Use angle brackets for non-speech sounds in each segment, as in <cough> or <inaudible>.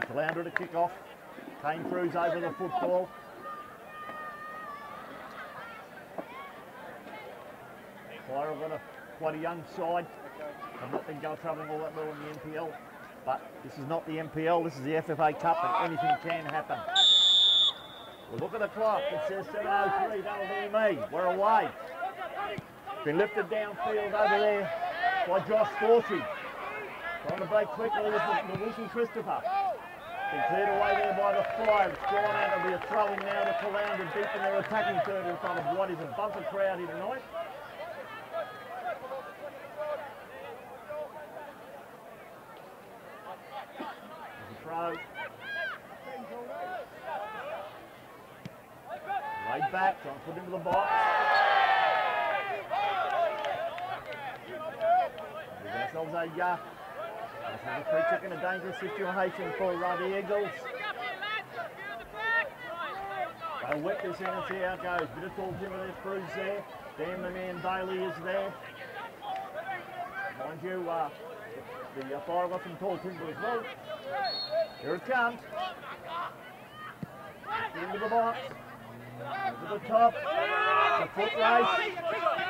Caloundra to kick off. Kane throws over the football. Have got a, quite a young side. I've not been going travelling all that well in the NPL. But this is not the NPL, this is the FFA Cup and anything can happen. Well, look at the clock, it says 7.03, that'll be me. We're away. Been lifted downfield over there by Josh Fortune. Trying to break quickly with the Wilson Christopher. Been cleared away there by the. It's gone out. It'll be a throwing now to Caloundra deep in their attacking third in front of what is a bumper crowd here tonight. throw. Right back, trying to put into the box. Give ourselves a, uh, a free kick in a dangerous situation for the Eagles. They'll whip this in see how it goes. Bit of tall timber there, Cruz there. Dan the man Bailey is there. Mind you, uh, the uh, fire got some tall timber as well. Here it comes. Into the box. To the top. The foot race.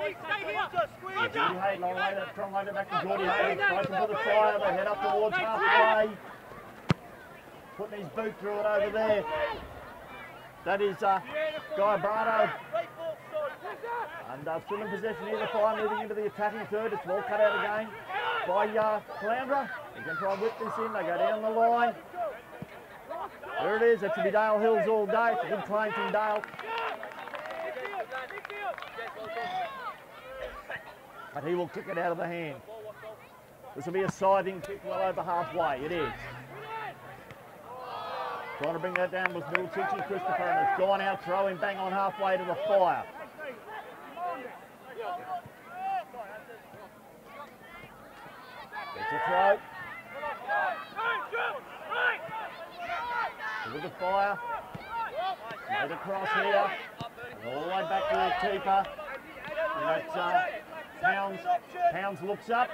Long way, back to fire. They head up towards halfway. Putting his boot through it over there. That is uh, Giabardo. And uh, still in possession here, the fire moving into the attacking third. It's well cut out again by uh, Caloundra. They can try and whip this in. They go down the line. There it is. That should be Dale Hills all day. Good claim from Dale. But he will kick it out of the hand. This will be a siding kick well over halfway. It is. Trying to bring that down was Milchichi Christopher and it's gone out throwing bang on halfway to the fire. Gets a throw. With the fire. Made across here. All the way back to the keeper. And that's uh, Pounds. Pounds looks up.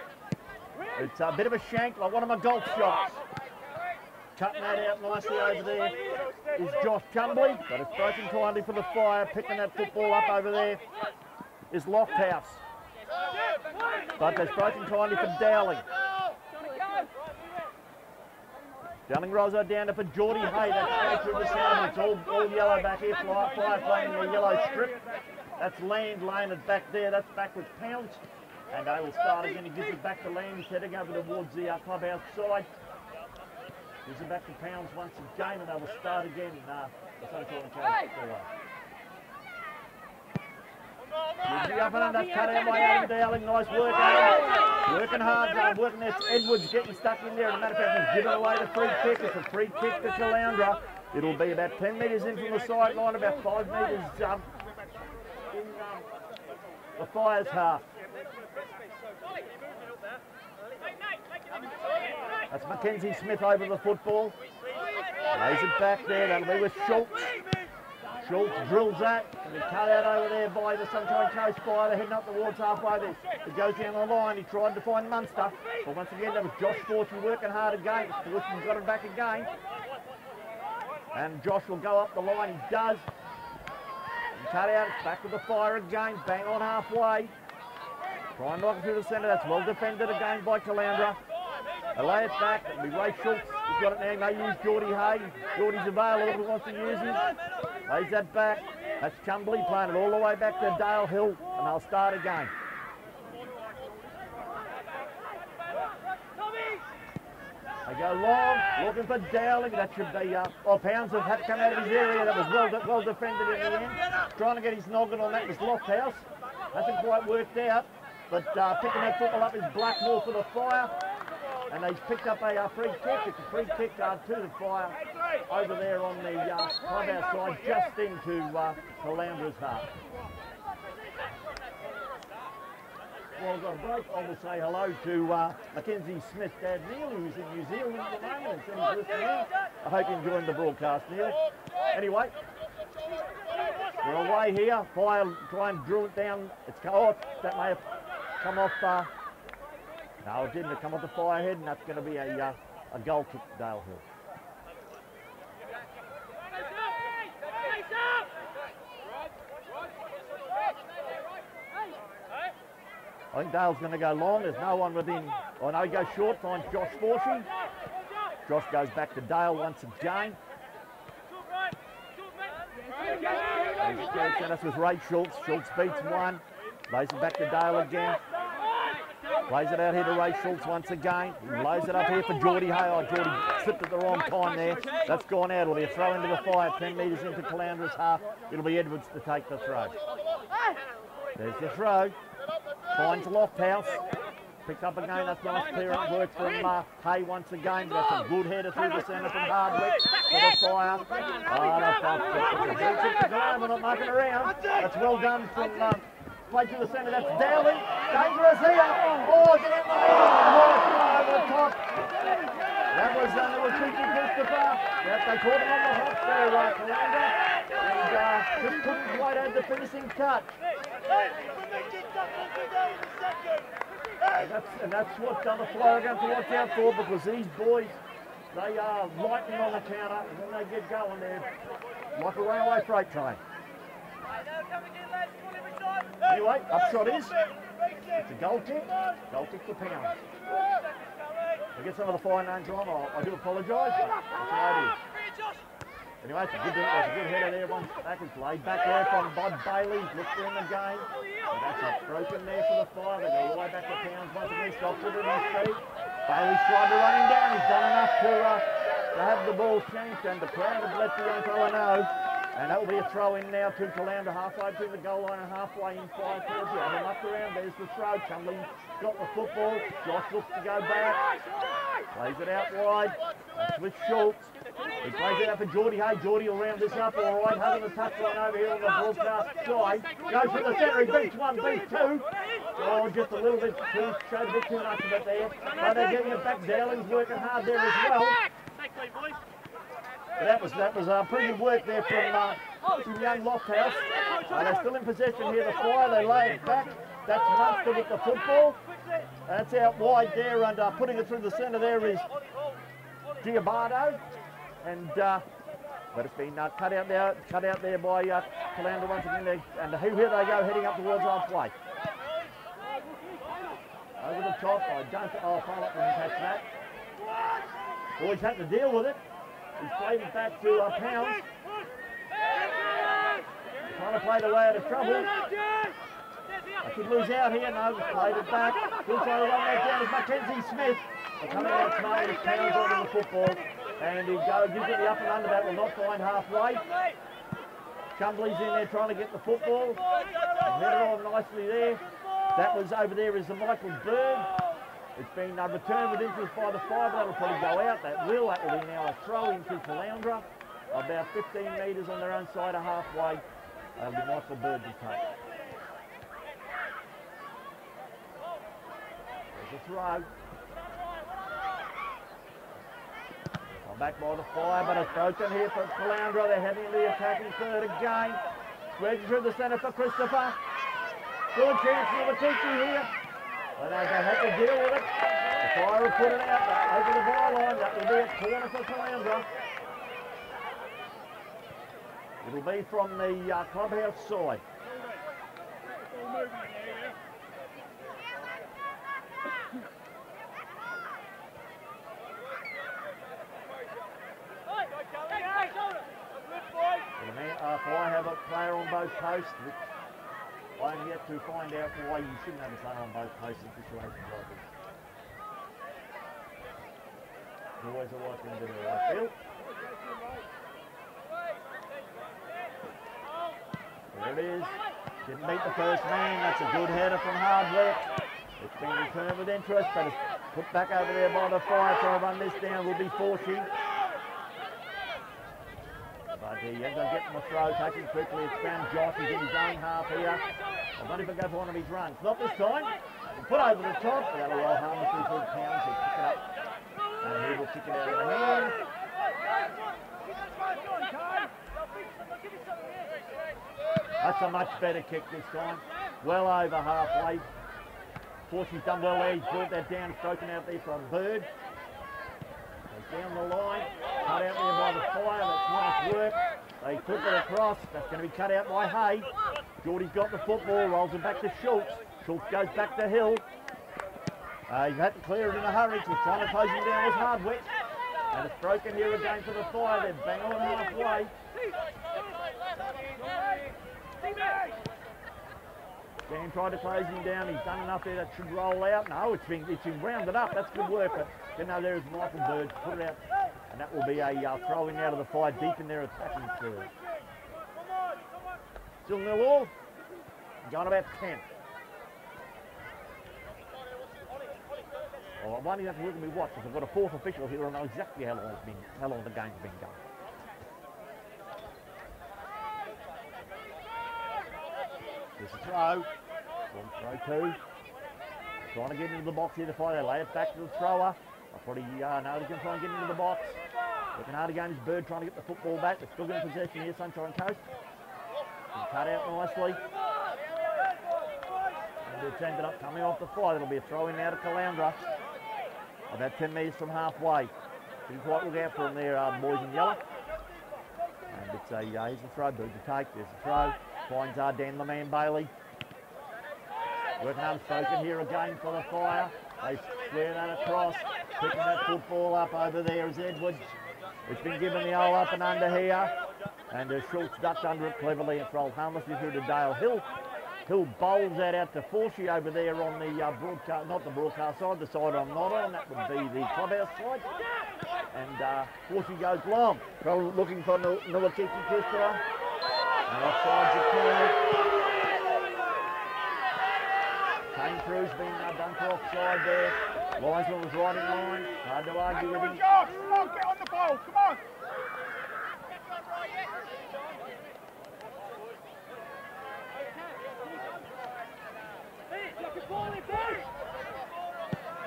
It's a bit of a shank, like one of my golf shots. Cutting that out nicely over there is Josh Chumbly, but it's broken kindly for the fire. Picking that football up over there is Lofthouse. But that's broken kindly for Dowling. Dowling her down for Geordie Hay. That's the sound. It's all, all yellow back here. Fly, fly playing the yellow strip. That's Land laying it back there. That's backwards Pounds. And they will start again. He gives it back to Land. He's heading over towards the uh, clubhouse side. Gives it back to Pounds once again, and they will start again. Uh, the Coast. The up and under, cut out by Dowling. Nice work. Working hard, working this. Edwards getting stuck in there. As a matter of fact, he's given away the free kick. It's a free kick to Caloundra. It'll be about 10 metres in from the sideline, about 5 metres um, the Fire's half. That's Mackenzie Smith over the football. Lays it back there. That'll be with Schultz. Schultz drills that. And he cut out over there by the Sunshine Coast. They're heading up towards halfway there. It goes down the line. He tried to find Munster. But once again, that was Josh Fortune working hard again. Fortune's got him back again. And Josh will go up the line. He does. Cut out. Back to the fire again. Bang on halfway. Try and knock it through the centre. That's well defended again by Caloundra. They lay it back. It'll be Ray Schultz. He's got it now. He may use Geordie Hay. Geordie's available if he wants to use him. Lays that back. That's Chumbly playing it all the way back to Dale Hill. And they'll start again. They go long, looking for Dowling. That should be, uh, well, Pounds have had to come out of his area. That was well, well defended in the end. Trying to get his noggin on that was Lofthouse. Hasn't quite worked out. But uh, picking that football up is Blackmore for the fire. And he's picked up a uh, free kick. It's a free kick uh, to the fire over there on the uh, clubhouse side, just into uh, Caloundra's half. Got a break. I will say hello to uh, Mackenzie Smith, Dad Neil, who's in New Zealand at the moment and listening in. I hope you're enjoying the broadcast, Neil. Anyway, we're away here. Fire try and drill it down. It's oh, that may have come off. Uh, no, it didn't. It come off the fire head, and that's going to be a uh, a goal to Dale Hill. I think Dale's going to go long. There's no one within. Oh no, he goes short, finds Josh Forsey. Josh goes back to Dale once again. Dennis with Ray Schultz. Schultz beats one. Lays it back to Dale again. Plays it out here to Ray Schultz once again. Lays it up here for Geordie Hay. Oh, Geordie slipped at the wrong time there. That's gone out. It'll be a throw into the fire, 10 metres into Caloundra's half. It'll be Edwards to take the throw. There's the throw. Finds Lofthouse. Picks up again, that's nice clearance work from uh, Hay once again. That's a good header through the centre from Hardwick for the fire. Oh, that's off. It's a good not mucking around. That's well done from uh, play to the centre. That's Dowling. Dangerous here. Oh, in the over the top. That was that was Cheeky Christopher. Yep, they caught him on the hop there, uh, Caloundra. And uh, just couldn't quite add the finishing touch. And that's, and that's what the other flow are going to watch out for because these boys, they are lightning on the counter and when they get going, they're like a railway freight train. Anyway, upshot is, it's a goal kick, goal kick for pounds. I get some of the fine names on, I, I do apologise, but that's the way it is. Anyway, it's a good, it's a good header there. One back is laid back there from Bob Bailey. Looks in the game. So that's a broken there for the fire. They go all the way back to Towns once again. Stops it in his feet. Bailey's tried to run him down. He's done enough to, uh, to have the ball changed. and the crowd have let the fella know. And that will be a throw in now to Caloundra halfway to the goal line and halfway in five towards the other up around. There's the throw. Chumbly got the football. Josh looks to go back. Plays it out wide. With Schultz. He plays it out for Geordie Hay. Geordie will round this up all right. Having the touchline over here on the broadcast side. Goes for the centre. He beats one, beats two. Oh, just a little bit too, showed a bit too much of it there. But they're getting it back. Dowling's working hard there as well. But that was that was uh, pretty good work there from, uh, from young Lofthouse. Uh, they're still in possession here. The fire, they lay it back. That's Munster with the football. That's out wide there, and uh, putting it through the centre there is Giabardo and uh, but it's been uh, cut out there, cut out there by uh, Caloundra once again. There, and here they go, heading up towards halfway. Over the top, I don't. Oh, Pollock didn't catch that. Boys had to deal with it. He's played it back to uh, Pounds. Trying to play the way out of trouble. I could lose out here. No, played it back. Still trying to run that down is Mackenzie Smith. They're coming out tonight as Pounds on the football. And he goes, gives it the up and under that, will not find halfway. Chumbly's in there trying to get the football. Headed on nicely there. That was over there is the Michael Bird. It's been uh, returned with interest by the five. That'll probably go out. That will. That will be now a throw into Caloundra. About 15 metres on their own side of halfway. That'll be Michael Bird to take. There's a throw. back by the fire, but it's broken here for Caloundra. They're heading the attacking third again. Wedge through the centre for Christopher. Good chance for the Matiki here. But they have to deal with it. The fire will put it out over the byline. That will be a corner for Caloundra. It'll be from the uh, clubhouse side. half. I have a player on both posts, which I'm yet to find out why you shouldn't have a player on both posts in situations like this. Always a right the right field. There it is. Didn't beat the first man. That's a good header from Hardwick. It's been returned with interest, but it's put back over there by the fire. So I run this down will be 40 he ends up getting the throw, taking quickly. It's found Josh. He's in his own half here. I wonder if it goes for one of his runs. Not this time. Put over the top. That'll roll harmlessly through pounds. He'll pick it up. And he will kick it out of the hand. That's a much better kick this time. Well over halfway. Forsey's done well there. He's brought that down, stroking out there from Bird down the line, cut out there by the fire, that's nice work. They flip it across, that's going to be cut out by Hay. Geordie's got the football, rolls it back to Schultz. Schultz goes back to Hill. Uh, he had to clear it in a hurry because trying to close him down was Hardwick. And it's broken here again for the fire. They're bang on halfway. Dan tried to close him down. He's done enough there that should roll out. No, it's been it's been rounded up. That's good work. But you know there's Michael Bird. Put it out. And that will be a uh, throw in out of the fire deep in their attacking third. Still nil all. Going about 10. Well, I even have to look at me watch because I've got a fourth official here I know exactly how long it's been, how long the game's been going. There's a throw. One throw two. Trying to get into the box here to find They lay back to the thrower. Probably uh, can try and get into the box. Looking hard again is Bird trying to get the football back. They're still getting possession here, Sunshine Coast. cut out nicely. And it's ended up coming off the fly. That'll be a throw in out of Caloundra. About 10 metres from halfway. Didn't quite look out for him there, uh, boys in yellow. And it's a, uh, here's the throw, Bird to take. There's the throw. Finds uh, Dan the man Bailey. Working unspoken here again for the fire. They square that across. Picking that football up over there is Edwards. It's been given the old up and under here. And uh, Schultz ducked under it cleverly and rolled harmlessly through to Dale Hill. Hill bowls that out to Forsey over there on the uh, broadcast, not the broadcast side, the side I'm not on. That would be the clubhouse side. And uh, Forsey goes long. Probably looking for Nuwakiki Kistra. And offside's a corner. Kane Crew's been uh, done for offside there. Linesman was right in line. Hard to argue with him. Josh, come on, get on the ball, come on.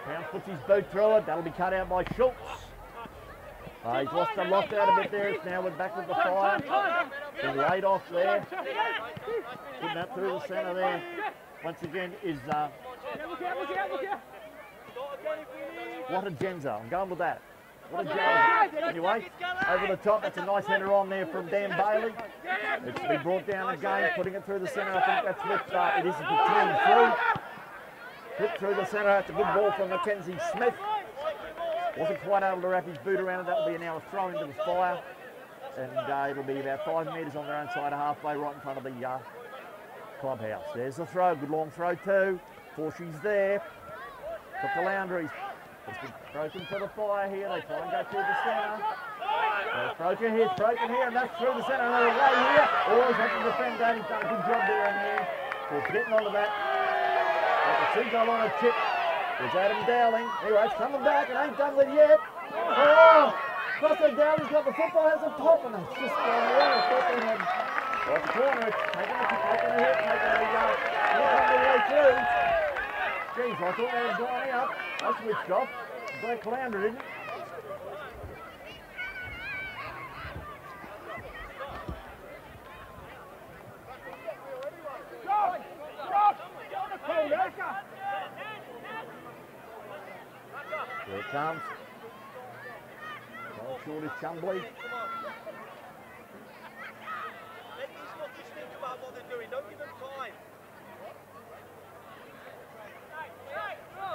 Pound puts his boot through it. That'll be cut out by Schultz. Uh, he's lost the locked out a bit there. It's now we're back with the fire. Been laid off there. Putting that through the centre there. Once again is uh, what a Genza. I'm going with that. What a Genza. Anyway, over the top. That's a nice header on there from Dan Bailey. It's been brought down again, putting it through the centre. I think that's with, uh, it is a team through. Flipped through the centre. That's a good ball from Mackenzie Smith. Wasn't quite able to wrap his boot around it. That will be now a throw into the fire. And uh, it'll be about five metres on their own side of halfway, right in front of the uh, clubhouse. There's the throw. Good long throw too. Forsey's there. Took the Laundries. It's been broken for the fire here. They try and go through the centre. It's broken here, broken here, and that's through the centre. Another way here. Always has to defend that. He's done a good job there in there. So it's getting onto that. Got the seagull on a tip. There's Adam Dowling. Anyway, it's coming back. It ain't done with yet. Oh! Crosso Dowling's got the football, has a top, and it's just gone away. I had off the corner. It's taking a, taking a hit, taking a uh, hit on the way through. Jeez, I thought they had gone out. I switched off. Black Clounder, didn't it? Josh, Josh, get on the ball, yeah? Here it comes. Ball short is Chumbly. Let these fuckers think about what they're doing. Don't give them time.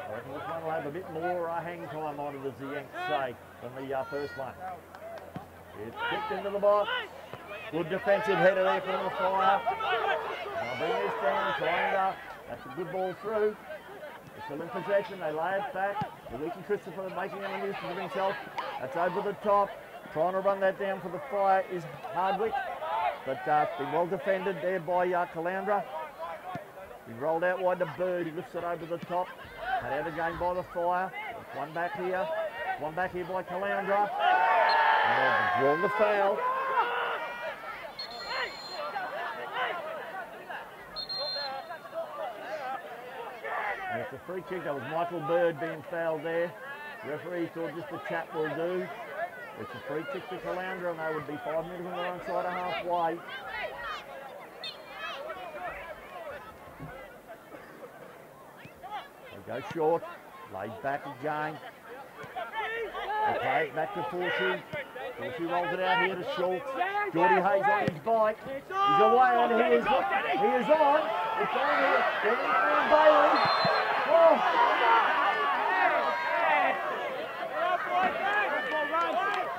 I reckon this one will have a bit more uh, hang time on it, as the Yanks say, than the uh, first one. It's kicked into the box. Good defensive header there from the fire. Bring this down, trying. That's a good ball through. Still in possession. They lay it back. Leaky Christopher making an nuisance of himself. That's over the top. Trying to run that down for the fire is Hardwick. But uh, been well defended there by uh, Caloundra. He rolled out wide to Bird. He lifts it over the top. Cut out again by the fire. One back here. One back here by Caloundra. And they've drawn the foul. And it's a free kick. That was Michael Bird being fouled there. Referee thought just a chat will do. It's a free kick to Caloundra and they would be five metres on their own side of halfway. They go short, laid back again. It back to Forsey. Forsey rolls it out here to Schultz. Geordie Hayes on his bike. He's away on, he is, he is on. It's on here. Bailey. Oh.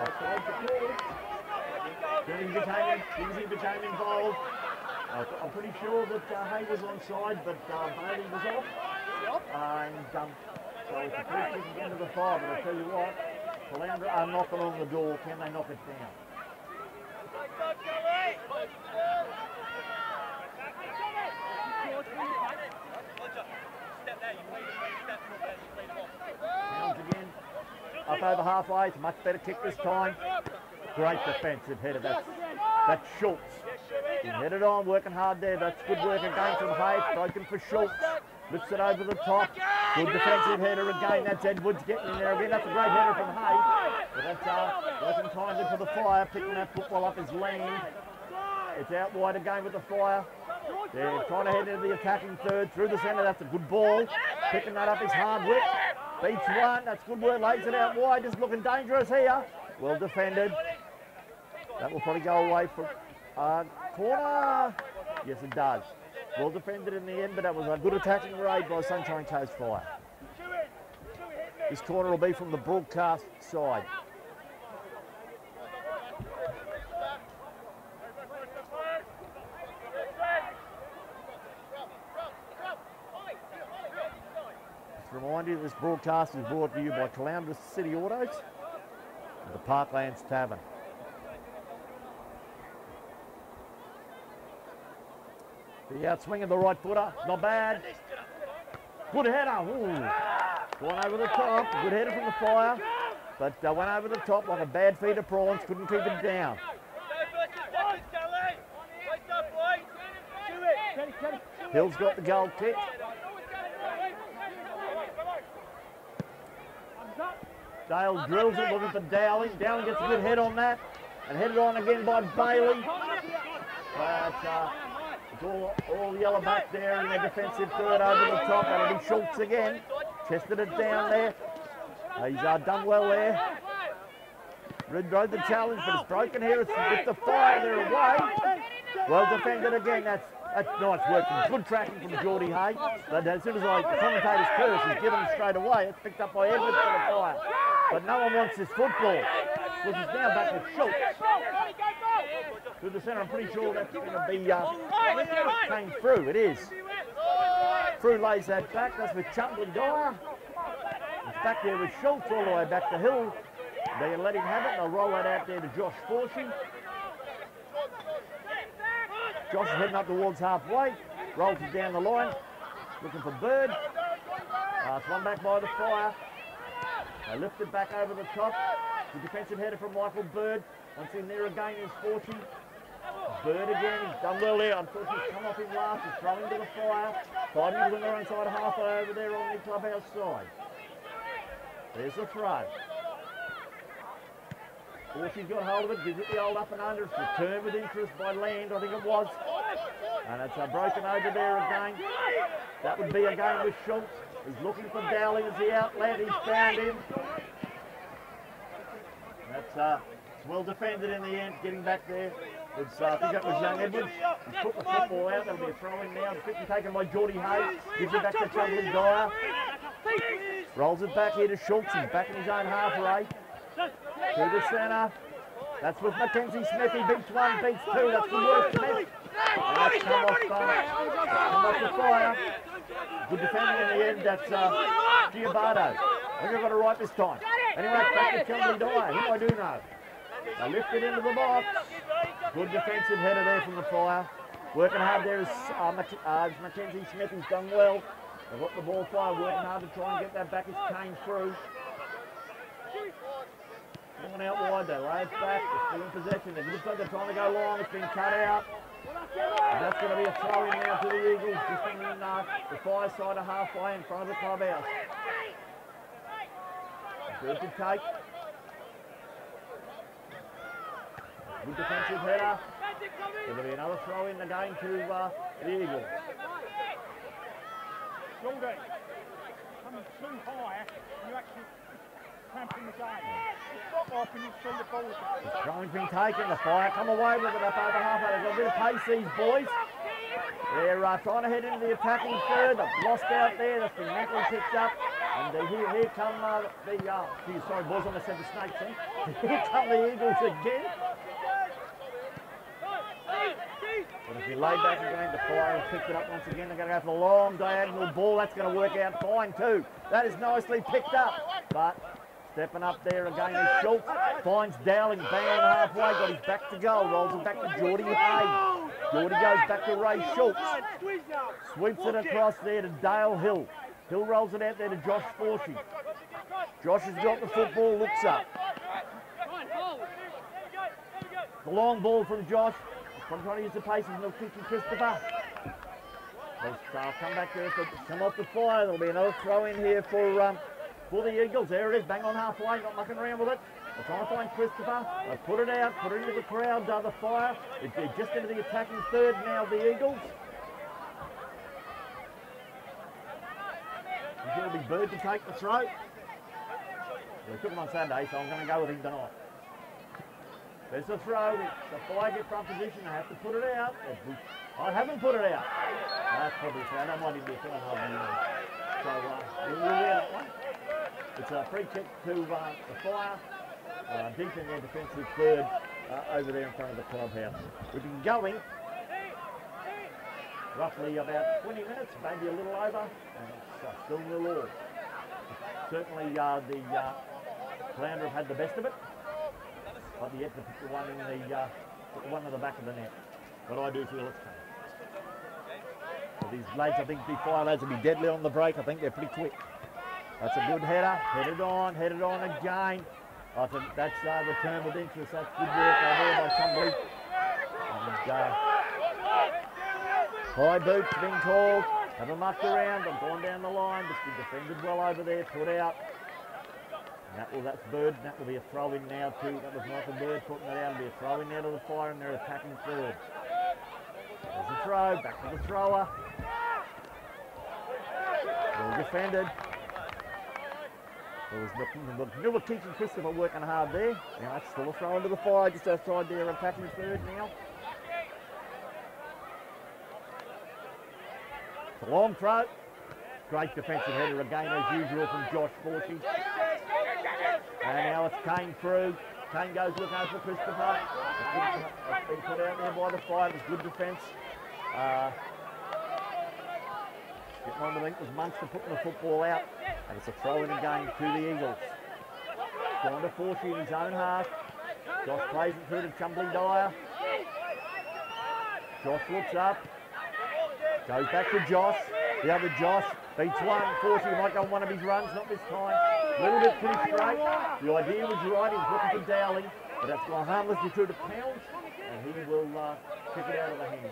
Offside the call. Kingsley became, Kingsley became involved. Uh, I'm pretty sure that uh, Hay was onside, but uh, Bailey was off. And um, so it's a free kick again to the fire. But I tell you what, Caloundra are knocking on the door. Can they knock it down? Downs again. Up over halfway. It's much better kick this time. Great defensive header. That's, that's Schultz. He headed on, working hard there. That's good work again from Hayes. Broken for Schultz. Lifts it over the top. Good defensive header again. That's Edwards getting in there again. That's a great header from Hayes. But that's uh, kindly for the fire. Picking that football up his lane. It's out wide again with the fire. They're trying to head into the attacking third. Through the centre. That's a good ball. Picking that up is hard work. Beats one. That's good work. Lays it out wide. Just looking dangerous here. Well defended. That will probably go away for uh, corner. Yes, it does. Well defended in the end, but that was a good attacking raid by Sunshine Coast Fire. This corner will be from the broadcast side. Remind you, this broadcast is brought to you by Caloundra City Autos and the Parklands Tavern. The outswing of the right footer, not bad. Good header. Ooh. Gone over the top. Good header from the fire. But uh, went over the top like a bad feed of prawns. Couldn't keep it down. Hill's got the goal kick. Dale drills it, looking for Dowling. Dowling gets a good head on that. And headed on again by Bailey. But uh, all, all yellow back there in the defensive third over the top. That'll be Schultz again. Tested it down there. He's uh, done well there. Red rode the challenge, but it's broken here. It's, it's the fire there away. Well defended again. That's that's nice work. Good tracking from Geordie Hay. But as soon as I, commentator's curse is given straight away, it's picked up by Edwards for the fire. But no one wants this football, which is now back with Schultz. To the centre, I'm pretty sure that's going to be uh, through. It is. Through lays that back. That's with Chumbly Dyer. It's back there with Schultz all the way back to Hill. They let him have it. They'll roll that out there to Josh Forsey. Josh is heading up towards halfway. Rolls it down the line. Looking for Bird. It's one back by the fire. They lift it back over the top. The defensive header from Michael Bird. Once in there again is Forsey. Bird again, he's done well there. Unfortunately, he's come off him last. He's thrown into the fire. Five metres on their own side, halfway over there on the clubhouse side. There's the throw. Forsey's got hold of it, gives it the old up and under. It's returned with interest by Land, I think it was. And it's broken over there again. That would be again with Schultz. He's looking for Dowling as the outlet. He's found him. That's uh, it's well defended in the end, getting back there. It's, uh, I think that was young Edwards. He's put the football out. That'll be a throw in now. Quickly taken by Geordie Hay. Gives it back to Chumbly Dyer. Rolls it back here to Schultz. He's back in his own half right. To the centre. That's with Mackenzie Smith. He beats one, beats two. That's the worst Smith. And that's come off, uh, come off the fire. Good defending in the end. That's uh, Giabardo. I think I've got it right this time. Anyway, back to Chumbly Dyer. Who I do know. They lift it into the box. Good defensive header there from the fire. Working hard there is uh, Mac- uh, Mackenzie Smith. He's done well. They've got the ball fire, working hard to try and get that back. It's came through. Going out wide, they lay it back. They're still in possession. It looks like they're trying to go long. It's been cut out. That's going to be a throw in now to the Eagles, just in uh, the fire side of halfway in front of the clubhouse. Good to take. Good defensive header. There'll be another throw in the game to uh, the Eagles. Geordie, coming too high, you actually You and you the ball. Throwing's been taken. The fire come away with it up over halfway. They've got a bit of pace, these boys. They're uh, trying to head into the attacking third. They've lost out there. That's been picked up. And uh, here, here come uh, the, uh, sorry boys, I almost said the Snakes then. <laughs> Here come the Eagles again. But if we lay back again, the fire has picked it up once again. They're going to go for the long diagonal ball. That's going to work out fine too. That is nicely picked up. But stepping up there again is Schultz. Finds Dowling bang halfway. Got his back to goal. Rolls it back to Geordie Hay. Geordie goes back to Ray Schultz. Sweeps it across there to Dale Hill. Hill rolls it out there to Josh Forsey. Josh has got the football, looks up. The long ball from Josh. From trying to use the pace of Milkiki Christopher. They'll come back there, come off the fire. There'll be another throw in here for um, for the Eagles. There it is, bang on halfway, not mucking around with it. They're trying to find Christopher. They put it out, put it into the crowd, uh, the fire. It's just into the attacking third now, the Eagles. It's going to be Bird to take the throw. We took him on Saturday, so I'm going to go with him tonight. There's the throw. The fire get front position. They have to put it out. I haven't put it out. That's probably fair. I don't mind him be feeling hard So uh, we'll that. It's a free kick to uh, the fire. Uh, deep in their defensive third uh, over there in front of the clubhouse. We've been going roughly about 20 minutes, maybe a little over, and it's uh, still nil all. Certainly uh, the uh, Flounder have had the best of it, but yet to put the one in the, uh, the one in the back of the net. But I do feel it's coming. These lads, I think the fire lads will be deadly on the break. I think they're pretty quick. That's a good header. Headed on, headed on again. I think that's uh, return with interest. That's good work over there by Tumbly. And uh, high boots being called. Have a muck around. I'm going down the line. Just been defended well over there. Put out. And that will, that's Bird. That will be a throw in now too. That was Michael Bird putting it out. It'll be a throw in now to the fire and they're attacking third. There's a throw. Back to the thrower. Well defended. There was nothing. Miller teaching Christopher working hard there. Now that's still a throw into the fire just outside there, attacking third now. It's a long throw. Great defensive header again as usual from Josh Forsey. And now it's Kane through. Kane goes looking over for Christopher. It's been put out there by the fire. It was good defence. Uh, Getting on, I think, was Munster putting the football out. And it's a throw in again to the Eagles. Going to Forsey in his own half. Josh plays it through to Chumbly Dyer. Josh looks up. Goes back to Josh. The other Josh beats one. Forsey might go on one of his runs, not this time. A little bit too straight. The idea was right. He was looking for Dowling. But that's gone harmlessly through to Pounds. And he will uh, kick it out of the hand.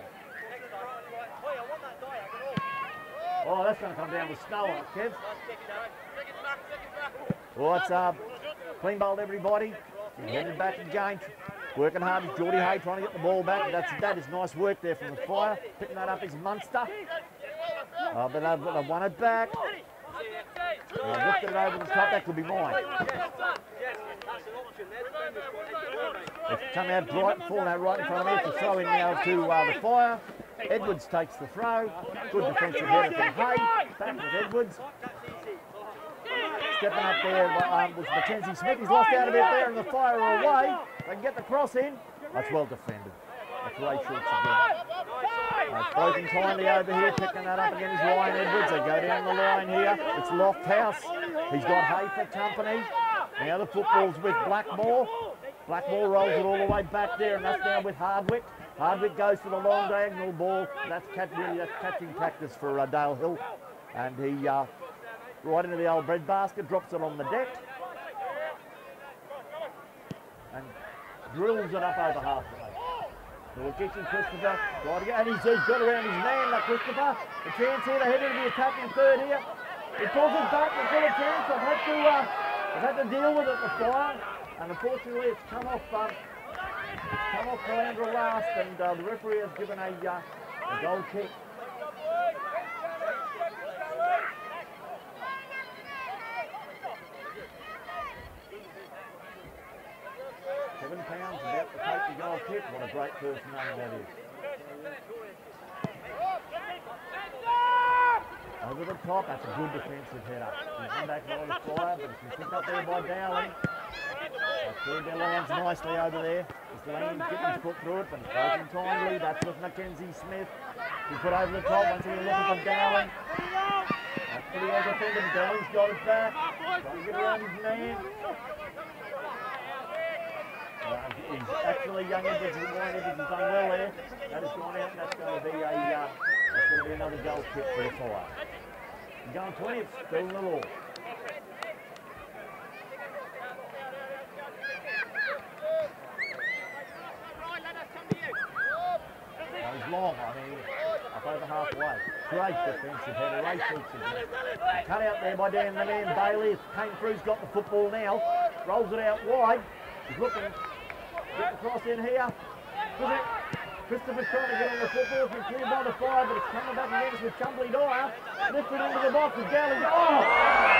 Oh, that's going to come down with snow on it, Kev. What's up? Clean bowled everybody. Headed back again. Working hard is Geordie Hay trying to get the ball back. That's, that is nice work there from the fire. Picking that up is Munster. Uh, but they've, they've won it back. Uh, lifted it over the top. That could be mine. It's come out right, fallen out right in front of me. A throw in now to uh, the fire. Edwards takes the throw. Good defensive header from Hay. Back with Edwards. Stepping up there um, was Mackenzie Smith. He's lost out a bit there and the fire away. They can get the cross in. That's well defended. That's Ray Schultz again. Uh, broken kindly over here, picking that up again is Ryan Edwards. They go down the line here. It's Lofthouse. He's got Hay for company. Now the football's with Blackmore. Blackmore rolls it all the way back there, and that's now with Hardwick. Hardwick goes for the long diagonal ball. That's catch, really that's catching practice for uh, Dale Hill. And he, uh, right into the old bread basket, drops it on the deck. And drills it up over halfway. So we're kicking Christopher. To get, and he's, he's got around his man, like Christopher. The chance here to head into the attacking third here. He pulls it back, he's got a chance. I've had to, uh, I've had to deal with it, the fire. And unfortunately, it's come off um, come off Caloundra last, and uh, the referee has given a, uh, a goal kick. Seven pounds about to take the goal kick. What a great first name that is. Over the top, that's a good defensive header. He's come back by the fire, but it's been picked up there by Dowling. Cleared their lines nicely over there. Just Langham's getting foot through it, but it's broken timely. That's with Mackenzie Smith. He put over the top once again looking for Dowling. That's pretty well defended. Dowling's got it back. Trying to get around his man. He's actually young Edwards and Wayne Edwards has done well there. That has gone out and that's going to be a uh, that's going to be another goal kick for the fire. Going 20, it's still the law. Goes long, I mean, up over halfway. Great defensive header, shoots it. Cut out there by Dan the man Bailey. Kane Crew's got the football now. Rolls it out wide. He's looking. Get the cross in here. Christopher's trying to get on the football. It's cleared by the fire, but it's coming back against with Chumbly Dyer. Lifted into the box with Dowling. Oh!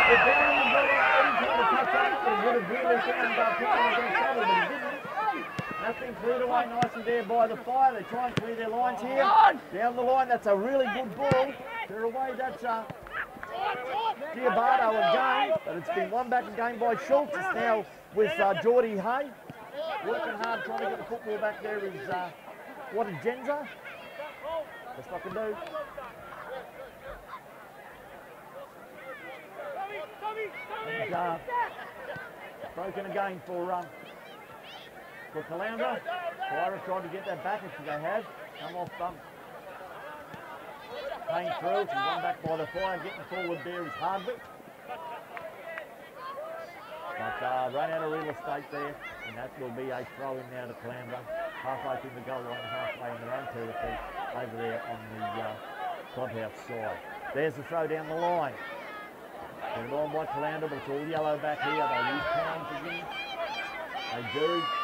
If Dowling had got on any time to touch up, it would have really found uh, picking against Chumbly, but he didn't. That's been cleared away nice and there by the fire. They try and clear their lines here. Down the line, that's a really good ball. Clear away, that's uh, Giabardo again, but it's been won back again by Schultz. It's now with uh, Geordie Hay. Working hard trying to get the football back there is uh, what a Genza. Best I can do. And, uh, broken again for um, for. Fire have tried to get that back if they have. Come off um, paying through. It's run back by the fire. Getting forward there is Hardwick. But uh, run out of real estate there, and that will be a throw in now to Caloundra. Halfway through the goal line, halfway in their own territory, over there on the uh, clubhouse side. There's the throw down the line. It on by Caloundra, but it's all yellow back here. They use pounds again. They do.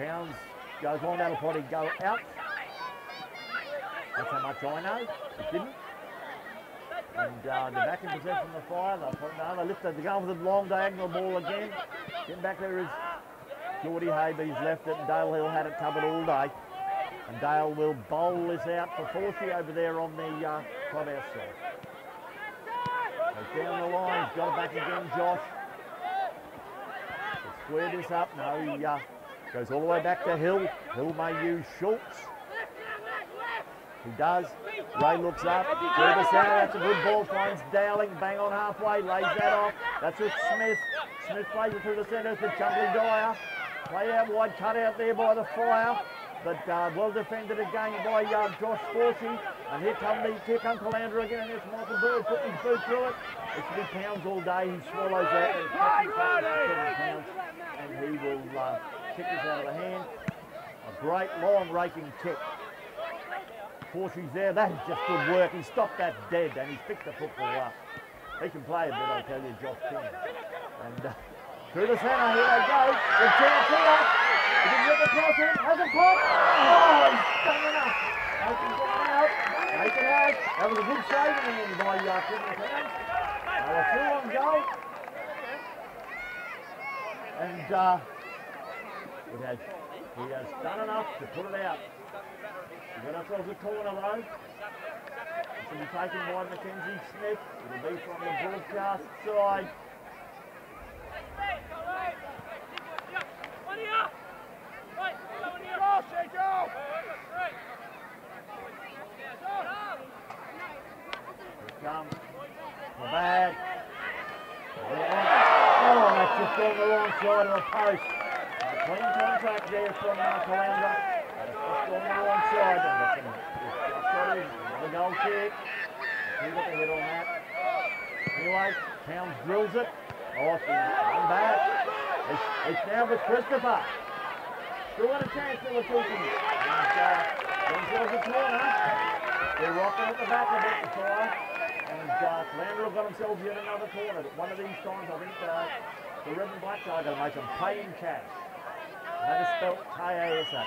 Pounds goes on, that'll probably go out. That's how much I know. It didn't. And uh, they're back in possession of the fire. They'll put, they lift it. They're going with a long diagonal ball again. Getting back there is Geordie. He's left it. And Dale Hill had it covered all day. And Dale will bowl this out for Forsey over there on the uh, clubhouse side. Down the line. He's got it back again, Josh. Square this up. No, he uh, goes all the way back to Hill. Hill may use Schultz. He does. Ray looks up. The centre. That's a good ball. Finds Dowling. Bang on halfway. Lays that off. That's with Smith. Smith plays it through the centre for Chumbly Dyer. Play out wide. Cut out there by the fire. But uh, well defended again by uh, Josh Forsey. And here come the here come Caloundra again. And there's Michael Bird putting his boot through it. It's big pounds all day. He swallows that. And, pounds, and he will uh, kick this out of the hand. A great long raking kick. Forsey's there. That is just good work. He stopped that dead and he's picked the football up. He can play a bit, I tell you, Josh King. And uh, through the centre, here they go. The chance here. He can get the cross in. Has a pop. Oh, he's done enough. Nathan's gone out. Nathan has. That was a good save in the end by uh, Fans. They were full on goal. And uh, it has, he has done enough to put it out. We've got ourselves a corner though. This will be taken by Mackenzie Smith. It'll be from the broadcast side. Comes the bag. Oh, that's just on the wrong side of the post. Clean contact there from Caloundra. That's just on the wrong side. And. Another goal kick. He got the hit on that. Anyway, Towns drills it. She's one back. It's, it's now with Christopher. Still got a chance for the Cookies. And uh, themselves a corner. They're rocking at the back of it, the fire. And uh, Lander have got themselves yet another corner. But one of these times, I think uh, the Red and Black are going to make them pay in cash. That is spelled K-A-S-A.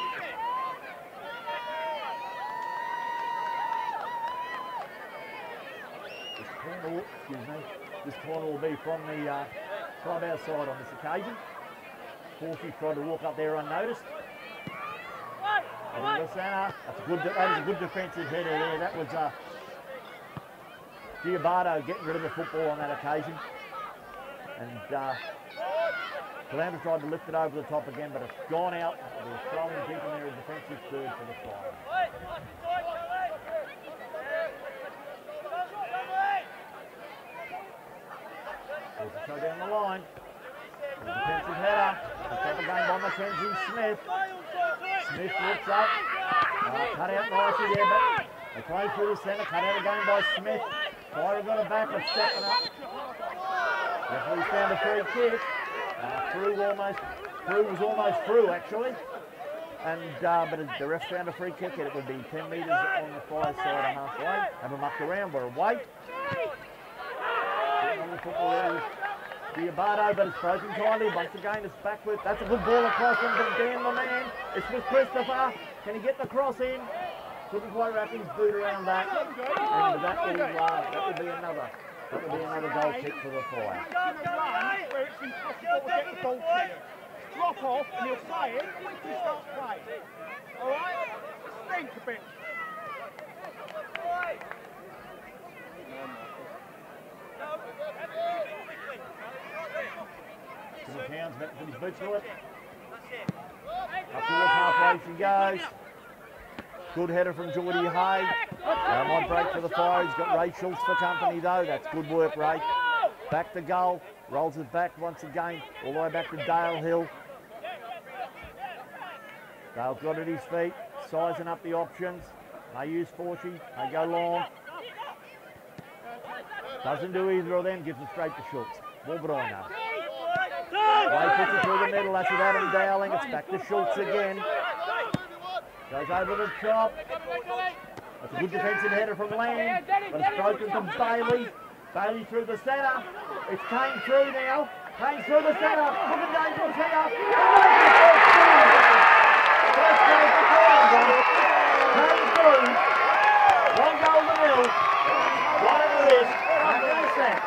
This corner, excuse me, this corner will be from the uh, clubhouse side on this occasion. Forsey tried to walk up there unnoticed. That's a good. That is a good defensive header there. That was uh, getting rid of the football on that occasion, and uh, Columbus tried to lift it over the top again, but it's gone out. They're throwing deep in there a defensive third for the Fire. There's a throw down the line. The defensive header. Picked up again by Mackenzie Smith. Smith looks up. Uh, cut out nicely there, but they play through the centre. Cut out again by Smith. Fire got it back and stepping up. Referee's found a free kick. Uh, through almost, through was almost through actually. And uh, but the ref found a free kick and it would be 10 metres on the fire side and halfway. Have a mucked around, we're away. Diabato, but it's broken kindly. Once again, it's backward. That's a good ball across him from Dan the man. It's with Christopher. Can he get the cross in? Couldn't quite wrap his boot around that. And that would, uh, that would be another. That would be another goal kick for the fire. where it's impossible to get the ball to. Drop off and he'll play it, quickly starts playing. Alright? Think a bit. Couple pounds, back to his boots to it. Up towards halfway she goes. Good header from Geordie Hay. Uh, might break for the fire. He's got Ray Schultz for company though. That's good work, Ray. Back to goal. Rolls it back once again. All the way back to Dale Hill. Dale's got at his feet. Sizing up the options. They use Forsey. They go long. Doesn't do either of them. Gives it straight to Schultz. Wolverine. Ray puts it through the middle. That's with Adam Dowling. It's back to Schultz again. Goes over the top. That's a good defensive header from Land, but it's broken from Bailey. Bailey through the centre. It's Kane through now. Kane through the centre. Looking dangerous here. First goal for. Kane through. One goal to nil. Whatever it is, I'm going to say.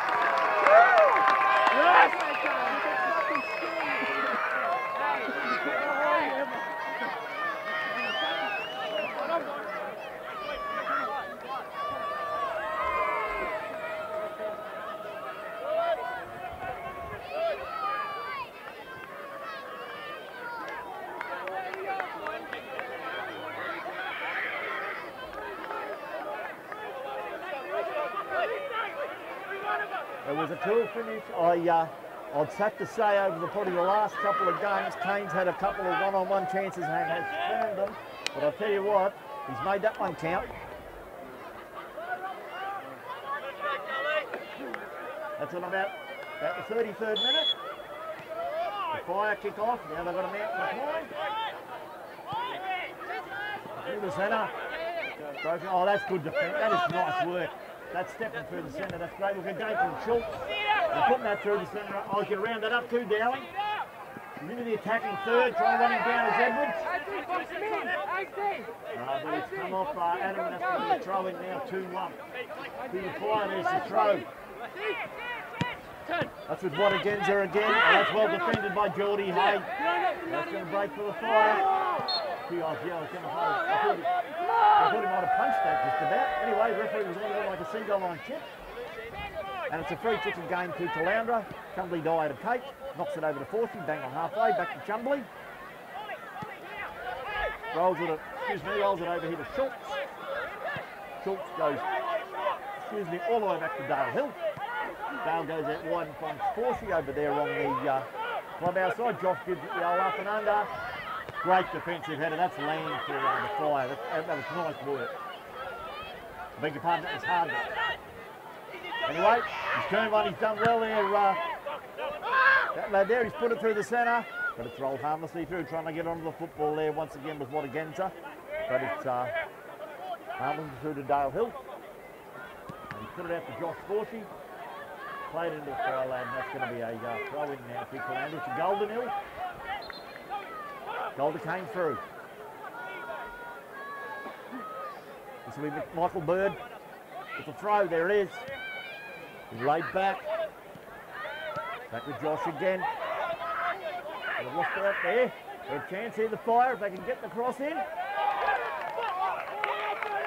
It was a cool finish. I, uh, I'd have to say over the probably the last couple of games, Kane's had a couple of one-on-one chances and has turned them. But I'll tell you what, he's made that one count. That's on about, about the 33rd minute. The fire kick off. Now they've got a man in the line. Through the centre. Oh, that's good defence. That is nice work. That's stepping through the centre. That's great. Look at going from Schultz. They're putting that through the centre. I can round that up too, Dowling. Into the attacking third, trying to run him down as Edwards. Uh, but it's come off uh, Adam, and that's going to be a throw in now, 2-1. To the fire, there's the throw. That's with Wadagenza again, and that's well defended by Geordie Hay. That's going to break for the fire. I yeah, was going to hold. I thought, he, might have punched that just about. Anyway, referee was on like a single line kick. And it's a free kick again to Caloundra. Chumbly of Kate. Knocks it over to Forty. Bang on halfway. Back to Chumbly. Rolls it, excuse me, rolls it over here to Schultz. Schultz goes, excuse me, all the way back to Dale Hill. Dale goes out wide and finds Forsey over there on the uh, clubhouse side. Josh gives it the old up and under. Great defensive header. That's land for uh, the fire. That, that was nice work. I beg your pardon, that was hard. Anyway, he's turned one, he's done well there. Uh, that lad there, he's put it through the centre, but it's rolled harmlessly through, trying to get onto the football there once again with Wadagenza. But it's uh, harmlessly through to Dale Hill. And he put it out to Josh Forsey. Played into the foul and that's going to be a uh, throw in now to Columbia to Golden Hill. Golden came through. This will be Michael Bird with the throw. There it is. Laid back. Back with Josh again. They've lost it out there. Got a chance here, the fire, if they can get the cross in.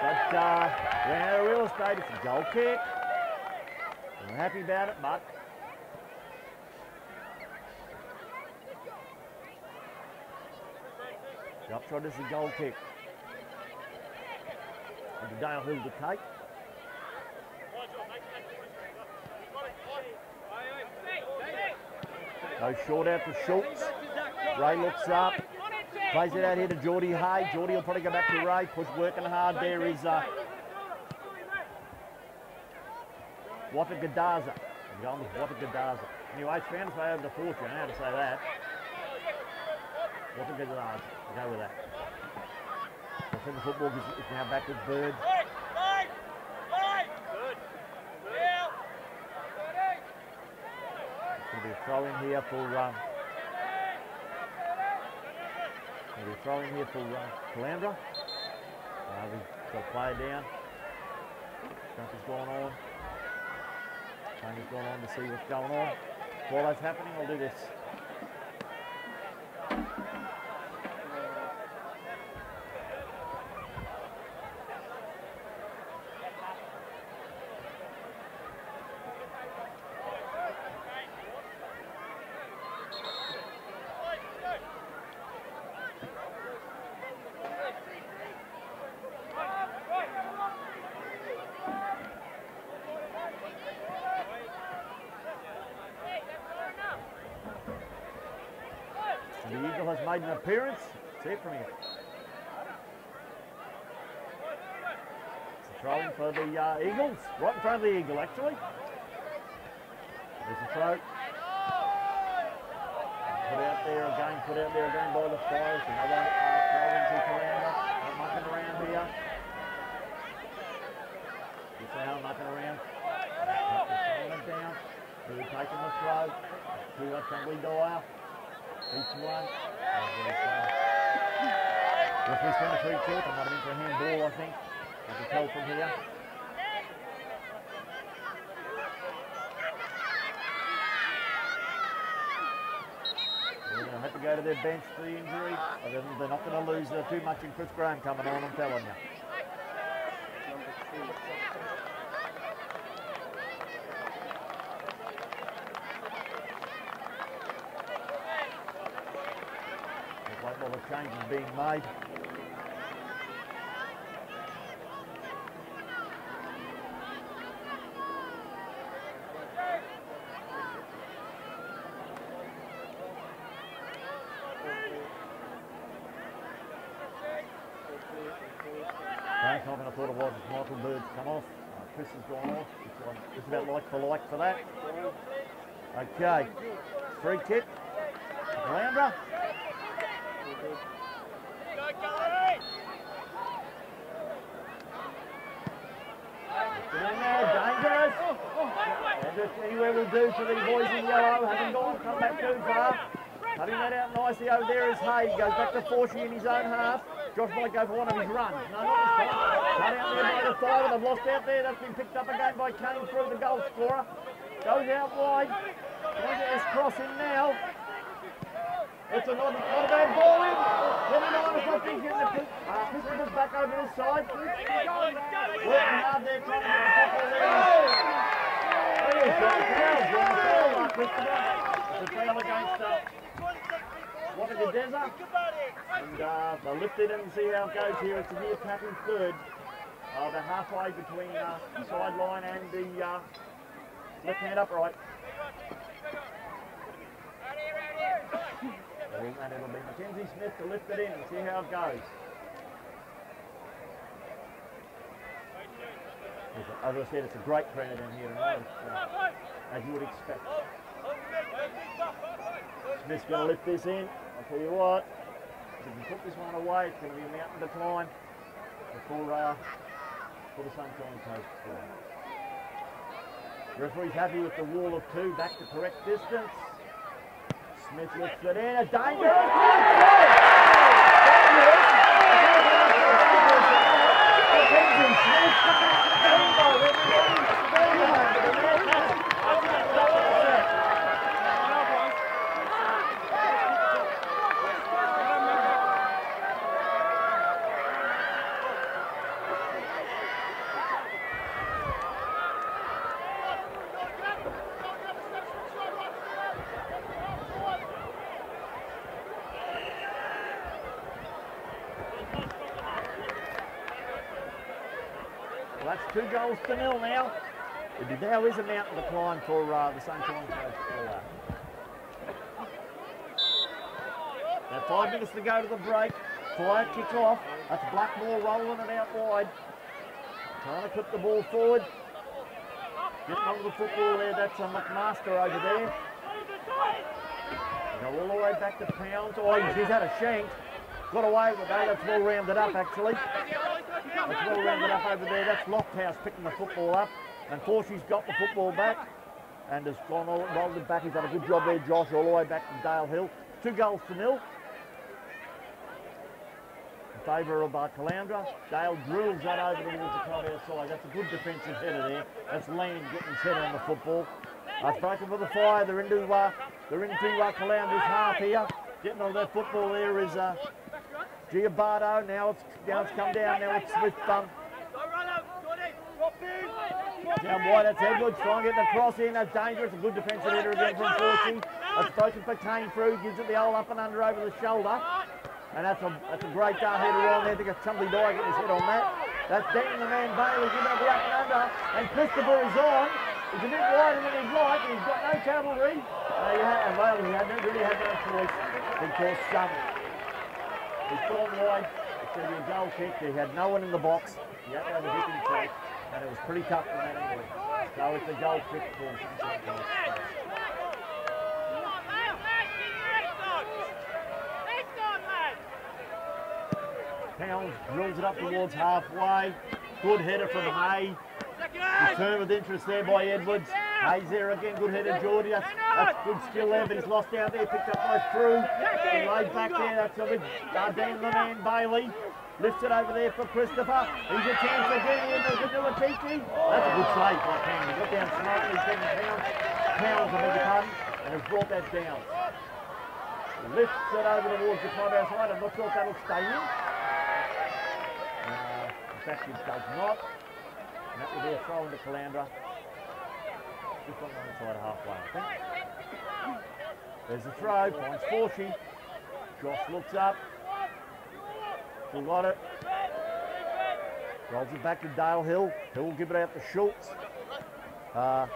But uh, ran out of real estate. It's a goal kick. We're happy about it, but the upshot is a goal kick. And Dale Hill to take. Goes short out to Schultz. Ray looks up. Plays it out here to Geordie Hay. Geordie will probably go back to Ray. Push working hard. There is uh, Wata Gadaza. I'm going with Gadaza. Anyway, Spanish way over the fortune. How to say that. Wata Gadaza. I'll go with that. I think the football is now back with Bird. To be a throw in here for um, to be a throw in here Caloundra. Uh, we've got a player down. Something's going on. Something's going on to see what's going on. While that's happening, I'll do this. Made an appearance. That's it from here. Throw for the uh, Eagles. Right in front of the Eagle, actually. There's a throw. Put out there again, put out there again by the Flyers. Another throw into Caloundra. Not mucking around here. You see how mucking around? It down. Who taking the throw? Two left from Lee Dyer. Each one. Referee's going to free kick. I might have been for a handball, I think. I can tell from here. They're going to have to go to their bench for the injury. They're- not going to lose too much in Chris Graham coming on, I'm telling you. Looks like all the changes being made. Frank, not I thought it was as Michael Bird's come off. Uh, Chris has gone off. It's, about like for like for that. Okay. Free kick. Lambra. Get in there, dangerous. And just anywhere will do for these boys in yellow. Hasn't gone, come back too far. Cutting that out nicely over there is Hay. Goes back to Forsey in his own half. Josh might go for one of his runs. No, not this time. Cut out there by the five. They've lost out there. That's been picked up again by Kane through the goal scorer. Goes out wide. Trying to get this cross in now. It's a not, not a bad ball in. If I think in the pit. Uh, Christopher's back over this side. Working hard there, trying to get the there. Is John Powell. Uh. It's a against Watagadeza. And uh, they'll lift it and see how it goes here. It's a near tapping third. Uh, they're halfway between uh, the sideline and the uh, left hand upright. And it'll be Mackenzie Smith to lift it in and see how it goes. As I said, it's a great crowd down here tonight, uh, as you would expect. Smith's going to lift this in. I'll tell you what, if you can put this one away, it's going to be a mountain to climb before, uh, for the Sunshine Coast. Referee's happy with the wall of two, back to correct distance. Smith lifts it in, a dangerous Well, that's two goals to nil now. It now is a mountain to climb for uh, the Sunshine Coast. Now five minutes to go to the break. Fire kick off. That's Blackmore rolling it out wide. Trying to put the ball forward. Getting on the football there. That's a McMaster over there. Go all the way back to Pounds. Oh, he's had a shank. Got away with that. That's well rounded up, actually. That's well rounded up over there. That's Lofthouse picking the football up. And Forsey's got the football back and has gone all, rolled it back. He's done a good job there, Josh, all the way back to Dale Hill. Two goals to nil favour of uh, Caloundra. Dale drills that over towards the club outside. That's a good defensive header there. That's Land getting head on the football. That's uh, breaking for the fire. They're into uh, they're into uh, Caloundra's half here. Getting on that football there is uh, Giabardo. Now it's now it's come down. Now it's Smith. Um, down wide, that's Edwards trying to get the cross in. That's dangerous. A good defensive header again from Forsey. That's broken for Kane through. Gives it the old up and under over the shoulder. And that's a, that's a great dart header on there. I think it's Chumbly Dye getting his head on that. That's Denton, the man Bailey, giving up the up and under. And Christopher is on. He's a bit wider than he'd like. He's got no cavalry. Uh, you have, well, he had really had no choice because um, he's gone wide. It's going to be a goal kick. He had no one in the box. He had to have a hit himself. And it was pretty tough for that anyway. So it's a goal kick for him. Pounds drills it up towards halfway. Good header from Hay. With interest there by Edwards. Hayes there again, good header, Geordie. That's, that's good skill there, but he's lost out there, picked up by Crew. He lays back there, that's a bit Dardine the man, Bailey. Lifts it over there for Christopher. He's a chance again, he can do a. That's a good save by Pounds. He got down smartly, seven pounds. Pounds, I beg your pardon, and has brought that down. Lifts it over towards the clubhouse side. I'm not sure if that'll stay in. In fact, it does not. That will be a throw into Caloundra. Just inside halfway, I think. There's a throw, finds Forsey. Josh looks up. Still got it. Rolls it back to Dale Hill. Hill will give it out to Schultz. Uh,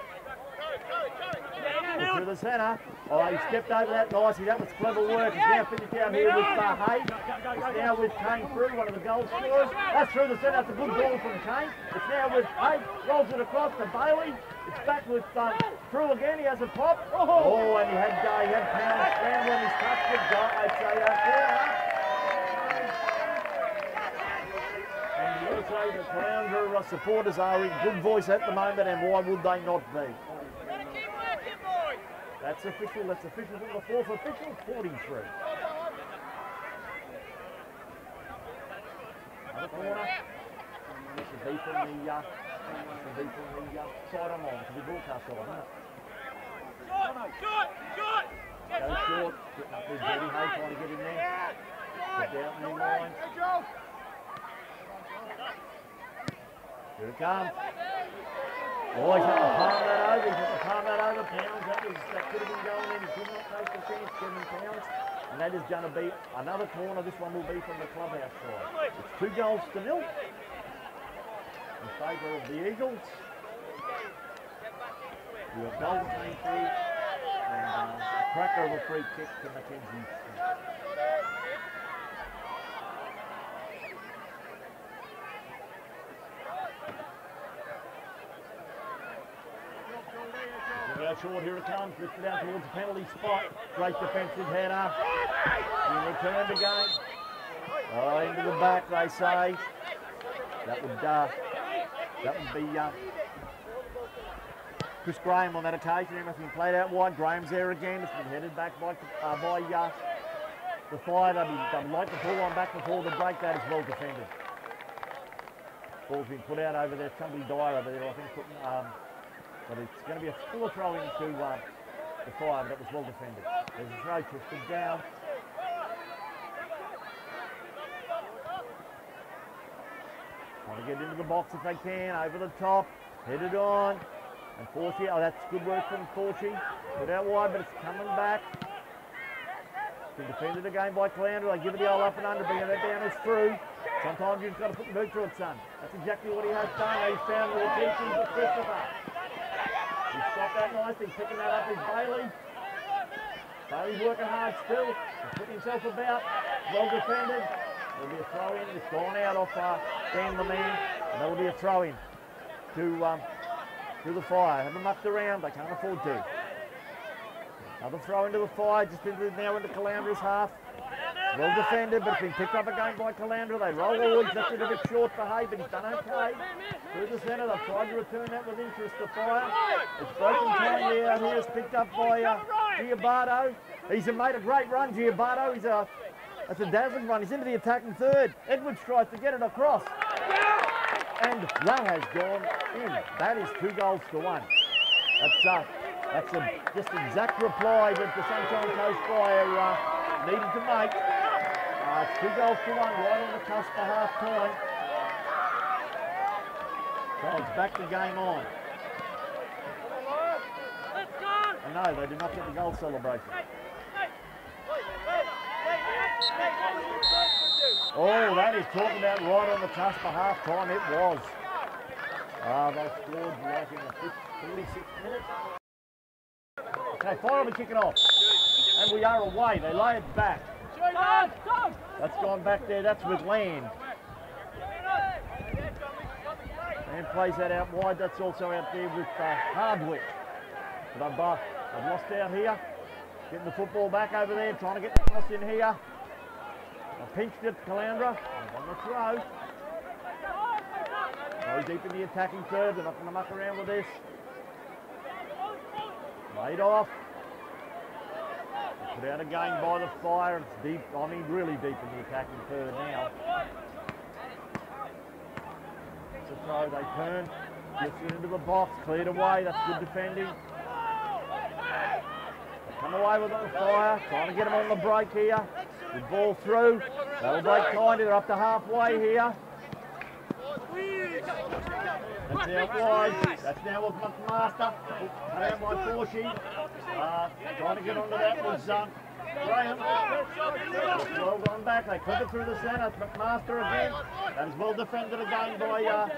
through the centre. Oh, he stepped over that nicely. That was clever work. He's now finished down here with uh. It's now with Kane through, one of the goal scorers. That's through the centre. That's a good ball from Kane. It's now with Hayes. Rolls it across to Bailey. It's back with uh, through again. He has a pop. Oh, and he had uh, he had Pound scrambling. He's touched it. Got, I'd say, uh, corner. And say the Caloundra supporters are in good voice at the moment, and why would they not be? That's official. That's official from the fourth official. 43. Another corner. This should be from the, uh, this should be from the uh, side on. Should be broadcast on, isn't it? Short, short, Go short. Getting up there, Geordie Hay trying to get in there. Get down in the line. Here it comes. Oh, he's had to palm that over. He's had to palm that over. Pounds, that, was, that could have been going in. He not take the chance. Kevin Pounds. And that is going to be another corner. This one will be from the clubhouse side. It's two goals to nil in favour of the Eagles. Have goal came through and uh, a cracker of a free kick to Mackenzie short, here it comes, lifted out towards the penalty spot. Great defensive header. He returned again. Oh, into the back, they say. That would, uh, that would be uh, Chris Graham on that occasion. Everything played out wide. Graham's there again. It's been headed back by, uh, by uh, the fire. They'd, like to pull on back before the break. That is well defended. Ball's been put out over there. Somebody Dyer over there, I think, um, but it's going to be a full throw into uh, the fire, but it was well defended. There's a throw twisted down. Trying to get into the box if they can, over the top, headed on. And Forsey, oh that's good work from Forsey. Put out wide, but it's coming back. Been defended again by Caloundra. They give it the old up and under, bringing that down as through. Sometimes you've got to put the boot through it, son. That's exactly what he has done. He's found the teachings of Christopher. He's stopped that nicely, picking that up is Bailey. Bailey's working hard still. He's putting himself about. Well defended. There'll be a throw in. It's gone out off uh, Dan man. And that'll be a throw in to, um, to the fire. Haven't mucked around. They can't afford to. Another throw into the fire, just into, now into Caloundra's half. Well defended, but it's been picked up again by Caloundra. They roll the woods, that's a bit short for Hay, but he's done okay. Through the centre, they've tried to return that with interest to fire. It's broken down there out here, it's picked up by uh, Giabardo. He's made a great run, Giabardo. He's a, that's a dazzling run. He's into the attacking third. Edwards tries to get it across. And that has gone in. That is two goals to one. That's uh, that's a, just exact reply that the Sunshine Coast Fire uh, needed to make. It's two goals to one, right on the cusp of half time. It's back the game on. And no, they did not get the goal celebration. Oh, that is talking about right on the cusp of half time. It was. Ah, they scored like in the 46th minute. Okay, will kick off. And we are away. They lay it back. That's gone back there. That's with Land. And plays that out wide. That's also out there with uh, Hardwick. But I've, uh, I've lost out here. Getting the football back over there. Trying to get the cross in here. I pinched it, Caloundra. On the throw. Go deep in the attacking third. They're not going to muck around with this. Laid off. Put out again by the fire. It's deep, I mean really deep in the attacking third now. It's a throw, they turn. Gets it into the box, cleared away, that's good defending. They come away with the fire, trying to get them on the break here. Good ball through. That'll break kindly, they're up to halfway here. That's out wide. That's now with McMaster. Out by Forsey. Uh, trying to get onto that was um, Graham. Well gone back. They clip it through the centre. McMaster again. That is well defended again by, uh,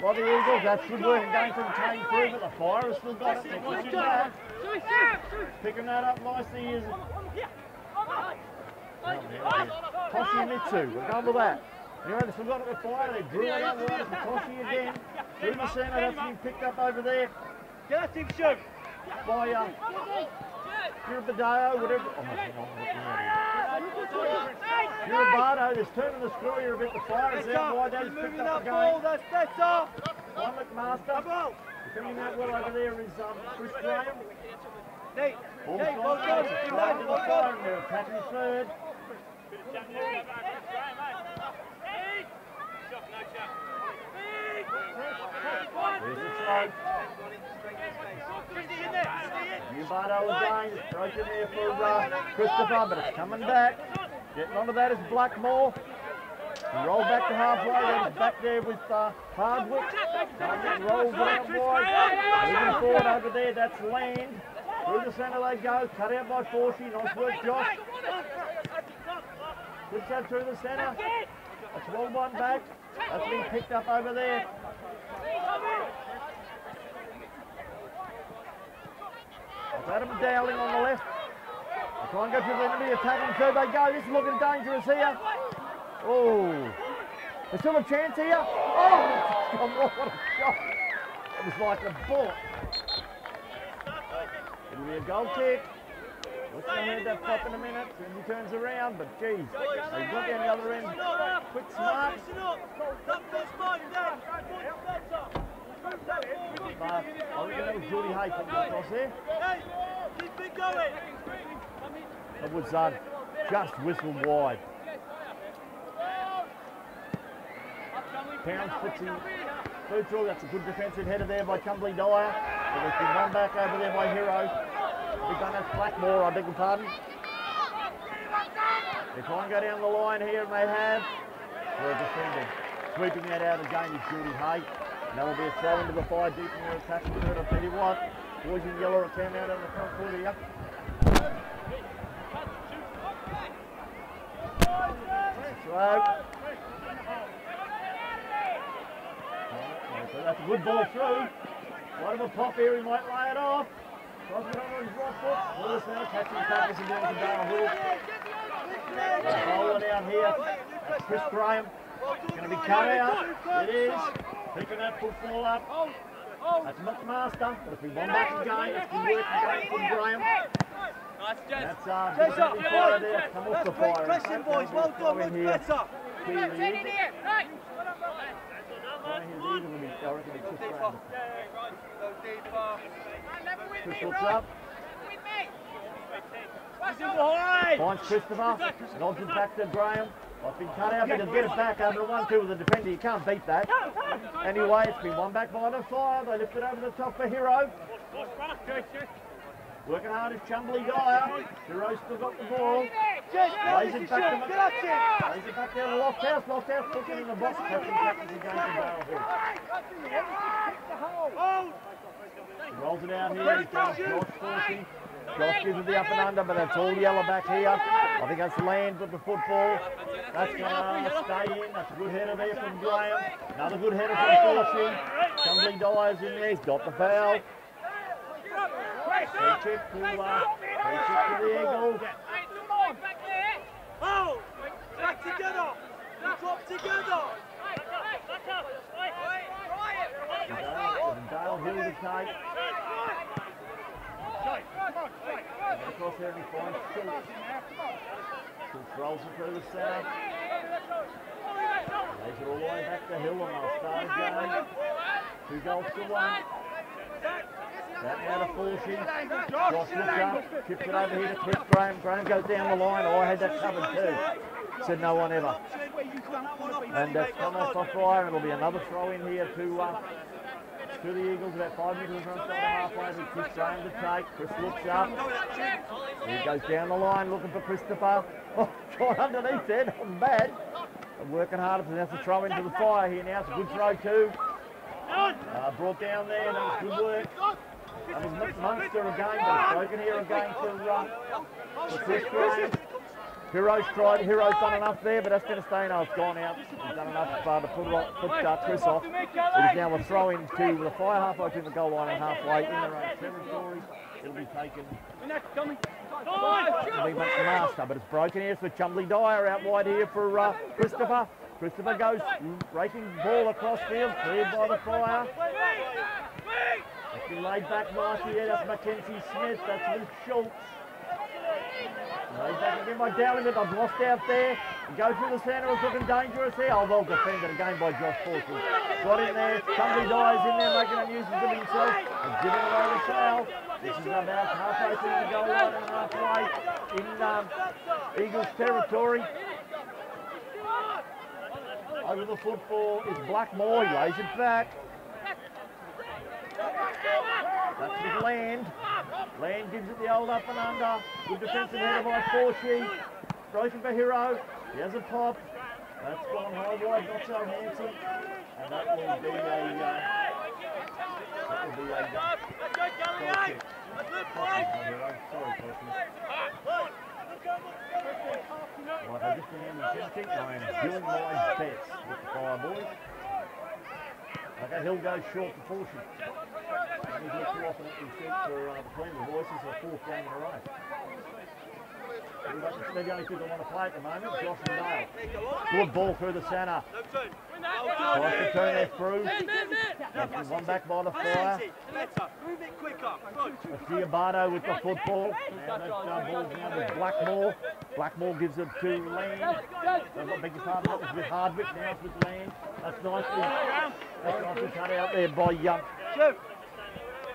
by the Eagles. That's good work again from Kane through, but the Fire has still got it. They're pushing that. Picking that up nicely is Toshimitsu. We're going with that. Anyway, got it with fire. They drew it out wide from Toshi again. Through the centre, that's been picked up over there Get thing, shoot. by uh, Kiribadeo, whatever. Oh, hang on, looking at it. Kiribado, there's turning the screw here a bit. The fire is out wide. That is picked up ball, again. that's better. One McMaster. Defending that well over there is um, Chris Graham. Nate, Nate, gone go, out. go. It's back to the fire and they're third. There's the throw. Ubado again, throws in there for Christopher, but it's coming back. Getting onto that is Blackmore. He rolled back to halfway, then back there with uh, Hardwick. Hardwick rolls out wide. Moving forward over there, that's Land. Through the centre they go, cut out by Forsey. Nice work, Josh. Puts that through the centre. That's well one back. That's been picked up over there. That's Adam Dowling on the left. They try and go through the enemy attacking third. They go. This is looking dangerous here. Oh. There's still a chance here. Oh, <laughs> come on, what a shot. It was like a bullet. It'll be a goal kick. Looks like heard that pop in a minute. Then he turns around, but geez, they got the other end. Quick smart. Uh, I think that was Geordie Hay it across there. Keep it going. was uh, just whistled wide. Pounds puts him through through. That's a good defensive header there by Chumbly Dyer. But it's been run back over there by Hero. We've done that Blackmore, I beg your pardon. They try and go down the line here, and they have. We're defending. Sweeping that out again is Geordie Hay. That will be a throw into the five deep in the attack. third. I'll tell you what, boys in yellow are came out on the front foot here. Slow. So that's a good ball through. What of a pop here, he might lay it off. Crossing it on his right foot. Willis now catching the tackles and down to Dale Hill. Bowling out here. That's Chris Graham. Going to be cut out. It is. Picking that football up. That's McMaster. But if we want back again, it's good work again from Graham. That's uh, Chase up, the come fire on. there. Come off That's the great fire. pressing, boys. Well done, much here. better. Key lead. Right, he's either gonna be- I reckon it's Chris Graham. Chris looks up. Finds Christopher. Nods it back to Graham. I've been cut out, he'll get it back over the one two with the defender. You can't beat that. Anyway, it's been one back by the fire. They lift it over the top for Hero. Working hard is Chumbly Dyer. Hero's still got the ball. Lays it back to it. Lays it back down to Lofthouse. Lofthouse puts it in the box. Rolls it out here. Josh gives it the up and under, but that's all yellow back here. I think that's land with the football. That's going to stay in. That's a good header there from Graham. Another good header from Forsey. Chumbly Dyer's in there. He's got the foul. Free kick to, uh, free kick to the Eagles. Oh! Back together! Drop together! Dale Hill to take. Finds Schultz. Schultz rolls it through the centre. Lays it all the way back to Hill and they'll start again. Two goals to one. That now to Fulshing. Josh looks up, tips it over here to Chris Graham. Graham goes down the line. Oh, I had that covered too. Said no one ever. And that's come off the fire. It'll be another throw in here to uh, to the Eagles. About five metres from the halfway with Chris Graham to take. Chris looks up. He goes down the line looking for Christopher. <laughs> Oh, shot underneath there. Not bad. Working hard to that's a throw into the fire here now. It's a good throw too. Uh, brought down there. That was good work. That was Mun- Munster again, but broken here again to, uh, to Chris. Hero's tried, Hero's done enough there, but Espinastano's gone out. He's done enough uh, to put, put uh, Chris off. It is now a throw in to the fire halfway between the goal line and halfway in their own territory. It'll be taken to be McMaster, but it's broken here for Chumbly Dyer out wide here for uh, Christopher. Christopher goes breaking ball across field, cleared by the fire. It's been laid back nicely. That's Mackenzie Smith. That's Luke Schultz. Laid back again by Dowling, but I've lost out there. He goes through the centre. It's looking dangerous here. Oh, well defended again by Josh Forster. Got in there. somebody dies in there making a nuisance of himself and giving away the foul. This is about halfway through the goal line and halfway in um, Eagles territory. Over the football is Blackmore. He lays it back. That's with Land. Land gives it the old up and under. Good defensive header by Forsey. Broken for Hero. He has a pop. That's gone high wide, not so handsome. And that will be a, uh, that will be a, uh. Sorry, Forsey. Right, I've just been energetic. I am doing my best with the fire boys. Okay, Hill goes short Fortune. And he's not too often at the for uh, between the voices the fourth game in a row. We've They're the only two that want to play at the moment, Josh and Dale. Good ball through the centre. Tries to turn that through. That's one back by the fire. Better, move it quicker. Good. With the football. Now that ball's now with Blackmore. Blackmore gives it to Land. I beg your pardon, that was with Hardwick, now it's with Land. That's nicely, that's nicely cut out there by Young.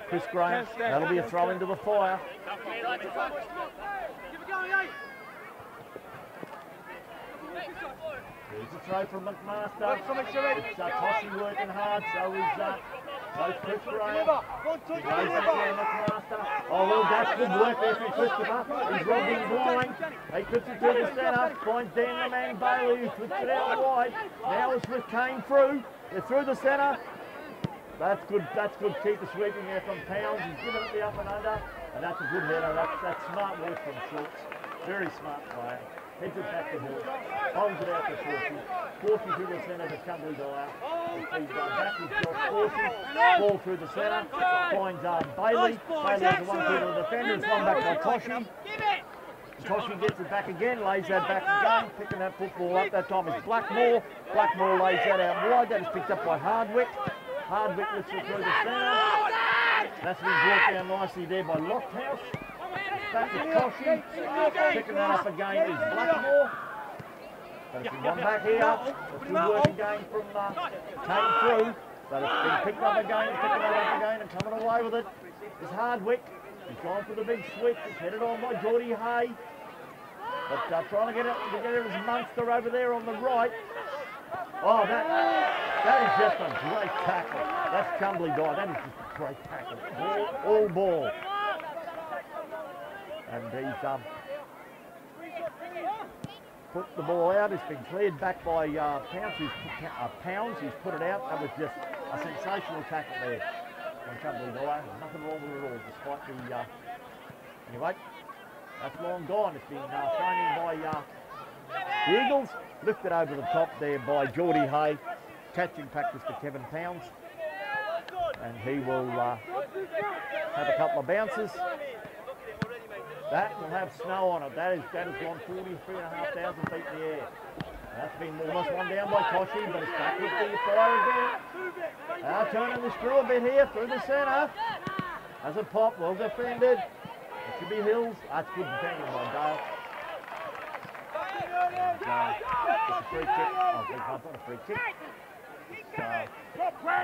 Chris Graham. That'll be a throw into the fire. There's a throw from McMaster. It's uh, Tossie working hard, so is uh, both Chris Graham. One touch, Goes back there, McMaster. Oh, well, that's good work there from Christopher. He's robbing blind. He puts it to the centre. Finds Dan the man Bailey, who flips it out wide. Now it's with Kane through. They're through the centre. That's good. That's good keeper sweeping there from Pounds. He's given it the up and under, and that's a good header. That's, that's smart work from Schultz. Very smart player. Heads it back to Hill. Holds it out to Corsi. Corsi through the centre to Chumbly Dyer. Feeds uh, back with Josh Corsi. Ball through the centre. Finds uh, Bailey. Bailey has one through the defender. It's run back by Toshi. Toshi gets it back again, lays that back again, picking that football up. That time it's Blackmore. Blackmore lays that out wide. That is picked up by Hardwick. Hardwick lifts it through the centre. That's been brought down nicely there by Lofthouse. Back to Toshi. Picking that up again is Blackmore. But it's been one back here. It's good work again from uh, came through. But it's been picked up again, picking it up again and coming away with it is Hardwick. He's gone for the big switch. It's headed on by Geordie Hay. But uh, trying to get it together is Munster over there on the right. Oh, that that is just a great tackle. That's Chumbly Guy. That is just a great tackle. All, all ball. And he's um, put the ball out. It's been cleared back by uh, Pounds. Who's put, uh, Pounds. He's put it out. That was just a sensational tackle there. Nothing wrong with it at all, despite the. Uh, anyway, that's long gone. It's been uh, thrown in by uh, the Eagles. Lifted over the top there by Geordie Hay. Catching practice to Kevin Pounds. And he will uh, have a couple of bounces. That will have snow on it. That is that has gone 43,500 feet in the air. That's been almost one down by Toshi, but it's back with the fire again. Now turning the screw a bit here through the centre. As a pop, well defended. It should be Hills. That's good defending by Dale. Uh, it's a free kick. Oh, big not a free kick. Uh,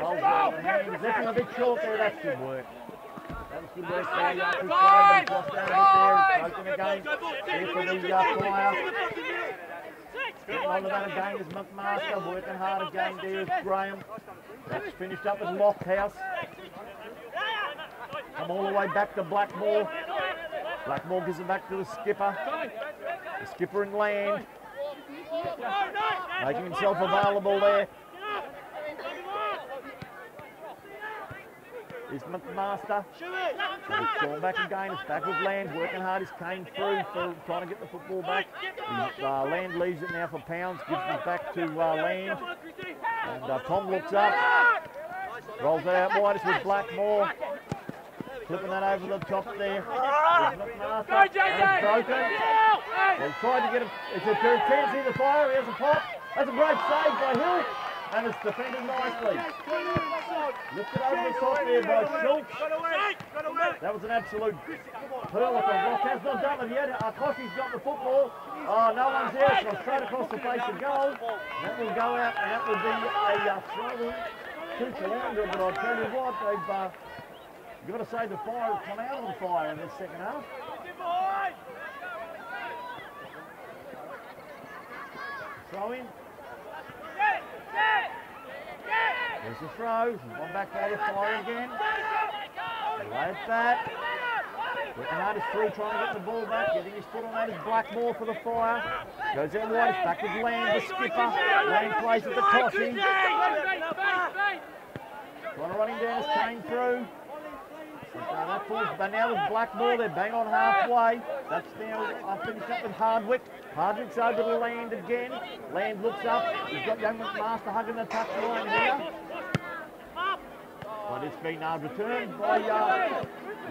Bowles hands. Lifting a bit short there. That's good work. That was good work there. Yeah, good try, but it's lost out there. Again. Here for the uh, fire. Getting on to again is McMaster, working hard again there is Graham. That's finished up with Lofthouse. Come all the way back to Blackmore. Blackmore gives it back to the skipper. The skipper in land. Making himself available there. Is McMaster. It's gone back again. It's back with Land. Working hard. He's came through for trying to get the football back. He's, uh, Land leaves it now for Pounds. Gives it back to uh, Land. And uh, Tom looks up. Rolls it out wide. It's with Blackmore. Flipping that over the top there. There's McMaster. It's broken. They tried to get it. It's a tendency to fire. Here's a pop. That's a great save by Hill. And it's defended nicely. Lifted over the top there by Schultz. That was an absolute pearl from Rockhouse. Not done with yet. Akoshi's got the football. Oh, no one's there. So straight across the face of goal. That will go out and that will be a uh, throw in to Caloundra. But I'll tell you what, they've uh, got to say the fire has come out on fire in this second half. Throw in. There's the throw. Gone back by the fire again. Lay it back. Working hard is through trying to get the ball back. Getting his foot on that is Blackmore for the fire. Goes out wide. It's back with Land, the skipper. Land plays at the tossing. Trying to run him down as Kane through. Uh, that falls, but now with Blackmore, they're bang on halfway. That's now uh, finished up with Hardwick. Hardwick's over to Land again. Land looks up. He's got young McMaster hugging the touch line here. But it's been uh, returned by, uh,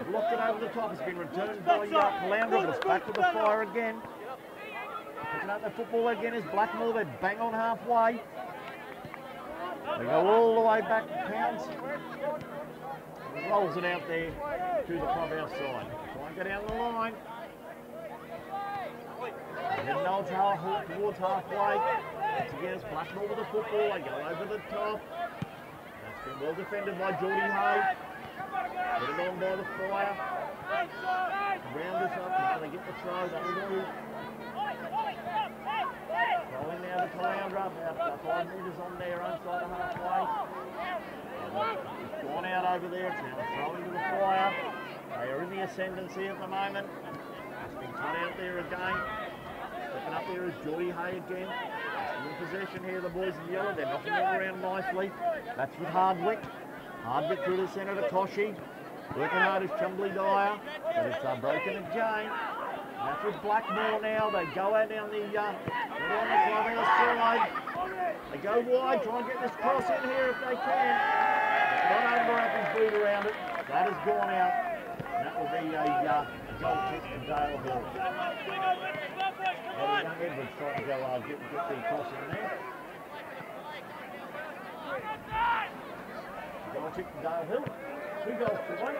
blocked it over the top. It's been returned by uh, Caloundra, but it's back to the fire again. Picking up the football again is Blackmore. They're bang on halfway. They go all the way back to Pounds. Rolls it out there to the clubhouse side. Try and get down the line. Heading on half, towards halfway. Once again, it's Blackmore with the football. They go over the top. That's been well defended by Geordie Hay. Put it on by the fire. Round this up. Now they get the throw. Will do. Throwing now to Caloundra. About five metres on there, inside the halfway. Gone out over there. It's now thrown to the fire. They are in the ascendancy at the moment. It's been cut out there again. Stepping up there is Geordie Hay again. In possession here, the boys in yellow. They're knocking it around nicely. That's with Hardwick. Hardwick through the centre to Toshi. Working hard is Chumbly Dyer, but it's uh, broken again. That's with Blackmore now. They go out down the, uh, down the side. They go wide, try and get this cross in here if they can. Under his boot around it. That has gone out. And that will be a uh, goal kick to Dale Hill. Well, young Edwards trying to go uh, get, get the cross in there. Goal kick to Dale Hill. Two goals to one.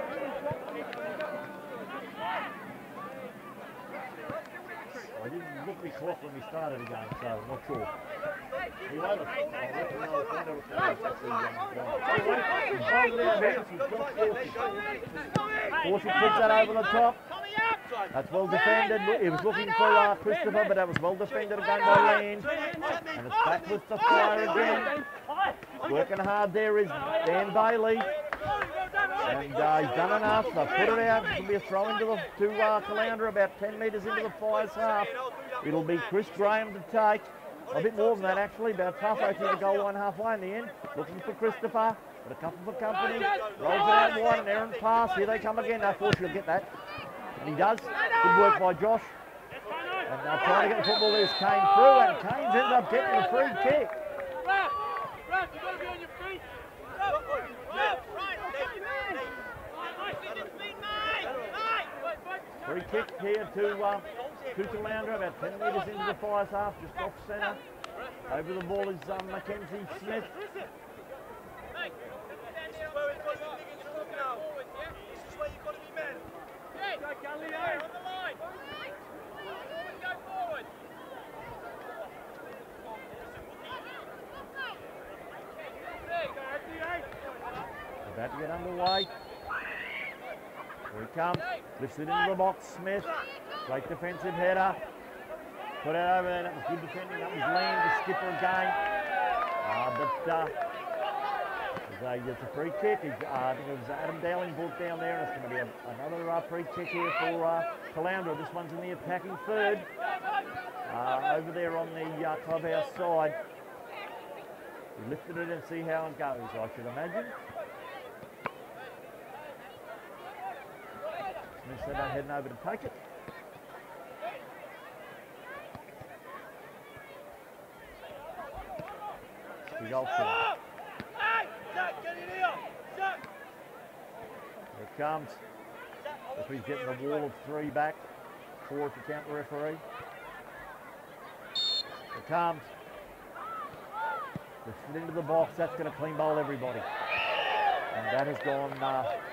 I didn't look at my clock when we started again, so I'm not sure. Anyway, look, I'll let you know if I know what's going on. That's the, um, Anyway, he's bowled it out here. He's got 40. 40 kicks that over the top. That's well defended. He was looking for uh, Christopher, but that was well defended again by Lane. And it's back with the fire again. Working hard there is Dan Bailey. And uh, he's done enough. They've put it out. It'll be a throw into the to uh, Caloundra about 10 metres into the Fire's half. It'll be Chris Graham to take. A bit more than that actually, about halfway through the goal line, halfway in the end. Looking for Christopher, but a couple for company. Rolls it out wide, an errant pass. Here they come again. No force, he'll get that. And he does. Good work by Josh. And they're trying to get the football. There's Kane through, and Kane ends up getting a free kick. Free kick here to uh, about 10 metres into the Fire's half, just off centre. Over the ball is um, Mackenzie Smith. About to get underway. He. Lifts it into the box. Smith. Great defensive header. Put it over there. That was good defending. That was Liam, the skipper again. Uh, but uh, it's a, it's a free kick. Uh, I think it was Adam Dowling brought down there. And it's going to be a, another uh, free kick here for uh, Caloundra. This one's in the attacking third. Uh, over there on the uh, clubhouse side. Lifted it and see how it goes, I should imagine. Smith they're heading over to take it. Old shot. Here it comes. If he's getting the wall of three back, four if you count the referee. Here comes. Lifted into the box. That's going to clean bowl everybody. And that has gone uh,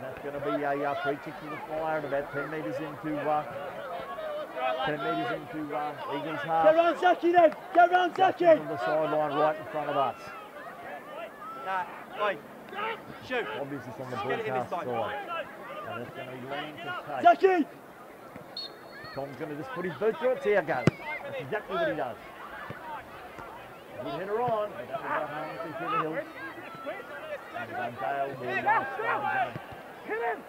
And that's going to be a uh, free kick to the fire at about 10 metres into uh, 10 metres into uh, Eagles half. Get round Zaki then! Get round Just Zaki! on the sideline right in front of us. Nah, wait. Shoot. Obviously from the Get it in this broadcast side. side. And it's going to be lean to take. Zaki! Tom's going to just put his boot through it. See how it goes. That's exactly what he does. Good header on. But that will go home with through the hills. And Dale will uh, start again. Hit him!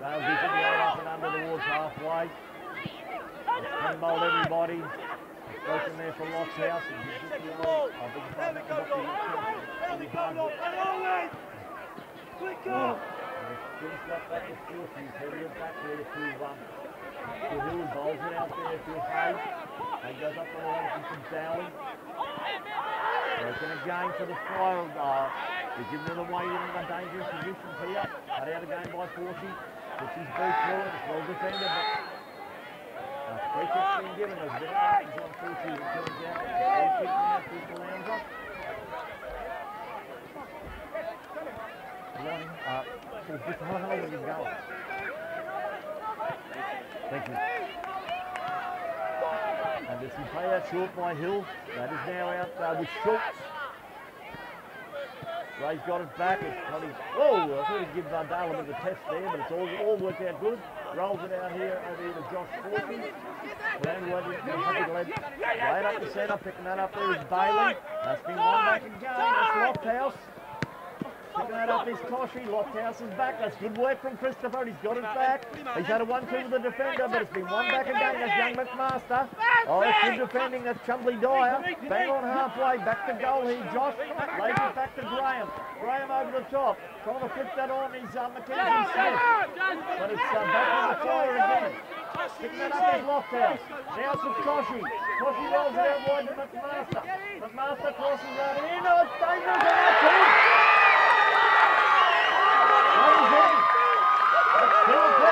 Dale gives the old up and under towards halfway. Bowled everybody. Broken there for Locke's house. And gives it the old, I beg your pardon, that got the, the hard hit. Quick up! Finish that back to Steele. He's headed it back there to, um, to Hill. Out there to. Hay goes up the line from Dowling. Broken again for the fire. Uh, they're it away in a dangerous position here. Cut out again by Forsey. Puts his boot through it. It's well defended. But uh, free kick's been given. There's a bit of margins on Forsey. It turns out. Free kick now Caloundra. One, uh, just? Thank you. And there's some play out short by Hill. That is now out uh, with Schultz. Ray's got it back. Whoa, I thought he'd give Van Dalen a bit of a test there, but it's all, all worked out good. Rolls it out here over here to Josh. Brown Wedge, happy to lead. Right up the centre, picking that up there is Bailey. That's been one back again. That's Lofthouse. That up is Toshi. Lofthouse is back. That's good work from Christopher. He's got it back. He's had a one-two with the defender, but it's been one back again. That's young McMaster. Oh, that's good defending. That's Chumbly Dyer. Bang on halfway. Back to goal here. Josh lays it back to Graham. Graham over the top. Trying to flip that on He's uh, Mackenzie Smith. But it's uh, back on the fire again. Picking that up is Lofthouse. Now it's Toshi. Toshi rolls it out wide to McMaster. McMaster crosses that in. Oh, it's dangerous. And that's it. That is in. That's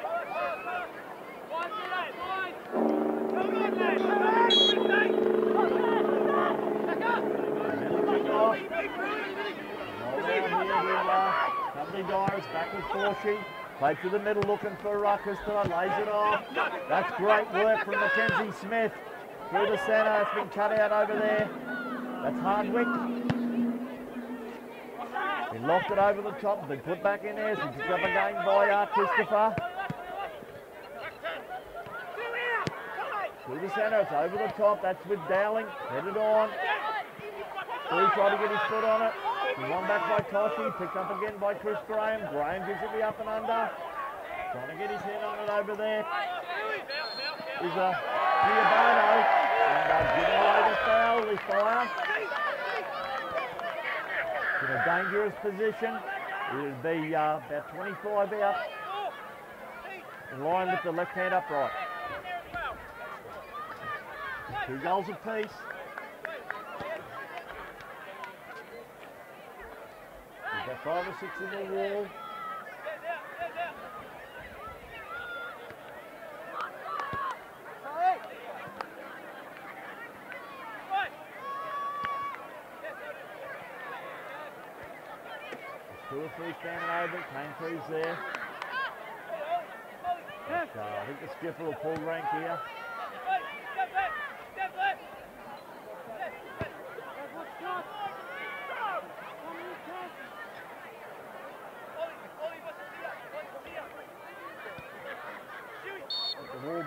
Chumbly Dyers back with Forsey. Played to the middle looking for uh, Christopher. Lays it off. That's great work from Mackenzie Smith. Through the centre. It's been cut out over there. That's Hardwick. He locked it over the top. Been put back in there. She picked up again by uh, Christopher. Through the centre. It's over the top. That's with Dowling. Headed on. Lee tried to get his foot on it. One back by Toshi, picked up again by Chris Graham. Graham gives it the up and under. Trying to get his head on it over there. Is a Giordano. And uh, giving away the foul, this fire. In a dangerous position. It'll be uh, about 25 out. In line with the left hand upright. Two goals apiece. We've got five or six in the wall. Two or three standing over, Kane three's there. But, uh, I think the skipper will pull rank here.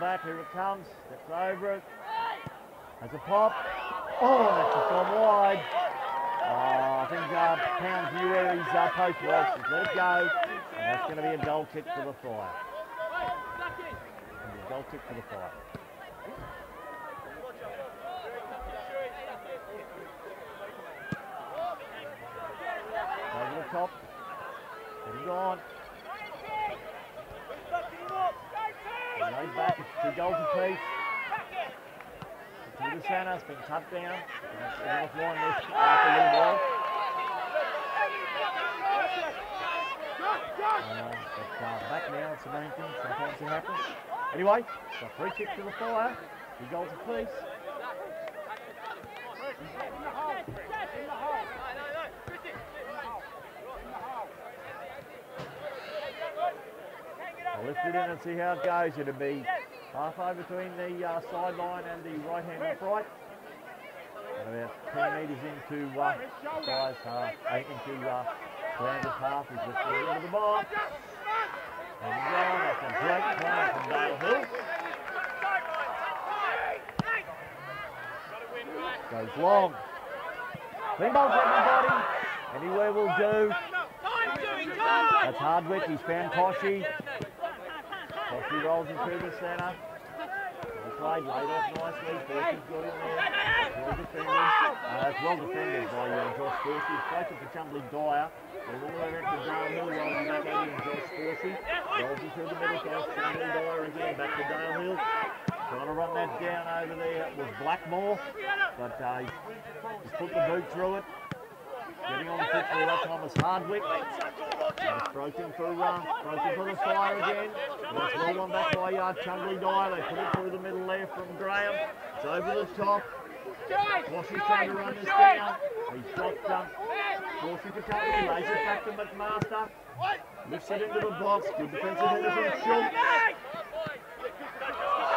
Back, here it comes, steps over it. Has a pop. Oh, that's gone wide. Uh, I think uh, Pounds knew where his uh, post was. He's let it go. And that's going to be a goal kick for the fire. A goal kick for the fire. Over the top. Heading on. Laid back. It's two goals apiece. To the centre. It's been cut down. And that's the off line this after Lee Wall. Uh, but uh, back now, it's the main thing. Sometimes it happens. Anyway, so free kick to the fire. Two goals apiece. It in and see how it goes. It'll be halfway between the uh, sideline and the right hand upright. And about 10 metres into uh, size half, 8 into uh, grounded half. He's lifted it into the we go. That's a great play from Dale Hill. Goes long. Clean balls everybody. Anywhere will do. That's Hardwick. He's found Toshi. Toshi rolls him through the centre. Well played, laid off nicely. Forsey's got in there. Well defended. Uh, well defended by uh, Josh Forsey. He's closer for Chumbly Dyer. All the way back to Dale Hill. Rolls back over to Josh Forsey. Rolls him through the middle. Goes Chumbly Dyer again. Back to Dale Hill. Trying to run that down over there was Blackmore. But uh, he's, he's put the boot through it. Getting on the football that time was Hardwick. It's broken for, uh, broken for the fire again. That's well one back by uh, Chumbly Dyer. They put it through the middle there from Graham. It's over the top. Washington trying to run this down. He's got um, Forsey for cover. Lays it back to McMaster. Lifts it into the box. Good defensive header from Schultz.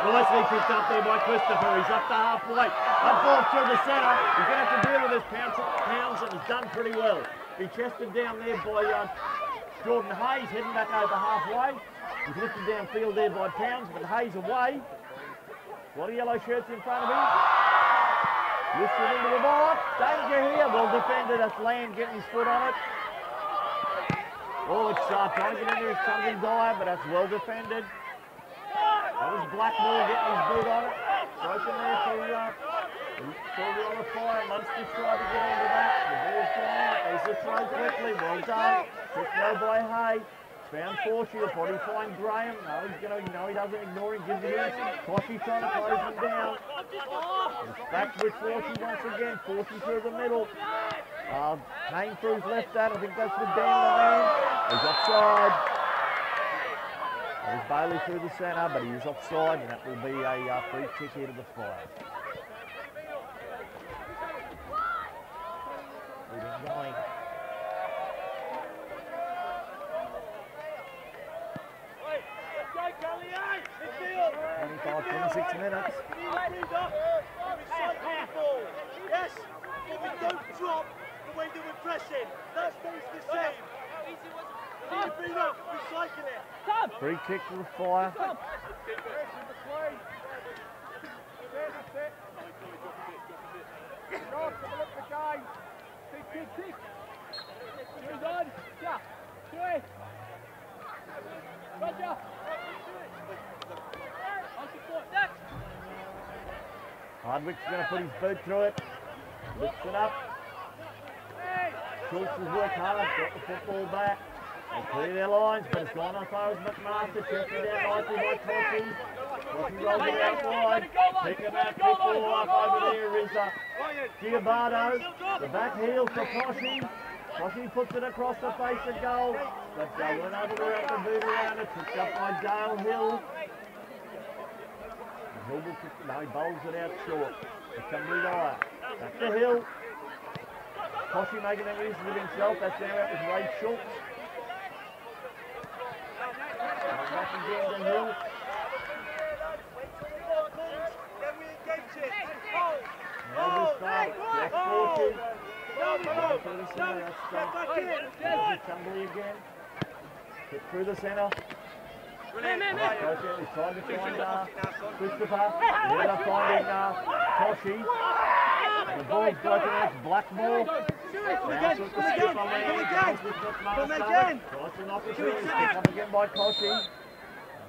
Nicely picked up there by Christopher. He's up to halfway. Up ball through the centre. He's going to have to deal with this pounds, pounds and he's done pretty well. He chested down there by uh, Jordan Hayes, heading back over halfway. He's lifted downfield there by Pounds, but Hayes away. A lot of yellow shirts in front of him. It into the ball. Danger here. Well defended. That's Land getting his foot on it. Oh, it's uh, trying to get in there. It's something dire, but that's well defended. That was Blackmore getting his boot on it. Broken there for, uh, for the on the fire. Munster's tried to get into that. The ball's gone out. There's the throw quickly. Well done. Took no by Hay. Found. Will probably find Graham. No, he's going to, no, he doesn't ignore him. Gives it in. Coffee trying to close him down. It's back with Forsey once again. Forsey through the middle. Uh, through his left hand. I think that's the down the man. He's offside. There's Bailey through the centre, but he is offside, and that will be a uh, free kick here to the fire. Leading going. Twenty-five, twenty-six minutes. Yes, but we don't drop the way that we're pressing. That stays the same. Need to bring up, recycle it. Free kick to the fire. Hardwick's going to put his boot through it. Lifts it up. Schultz has worked hard, got the football back. They clear their lines, but it's gone as far as McMaster. Chested down nicely by Tossie. Tossie rolls it out wide. Picking that football up over there is uh, Giovanni. The back heel for Tossie. Tossie puts it across the face of goal. But they weren't able to wrap the boot around it. Picked up by Dale Hill. Hill will kick, no, he bowls it out short. It's Chumbly Dyer. Back to Hill. Tossie making that use of himself. That's now out with Ray Schultz. Back again to Hill. Then we engage it. Now this time, Jack Fortune. No, Down through the centre, that's Get uh, back in. There's Chumbly again. Hit through the centre. Right, goes in, he's trying to find uh, Christopher. Never finding uh, Toshi. The ball's broken out. It's Blackmore. Now took the skip on there. Goes with Come McMaster. again. Tries to knock it through. It's picked up again by Toshi.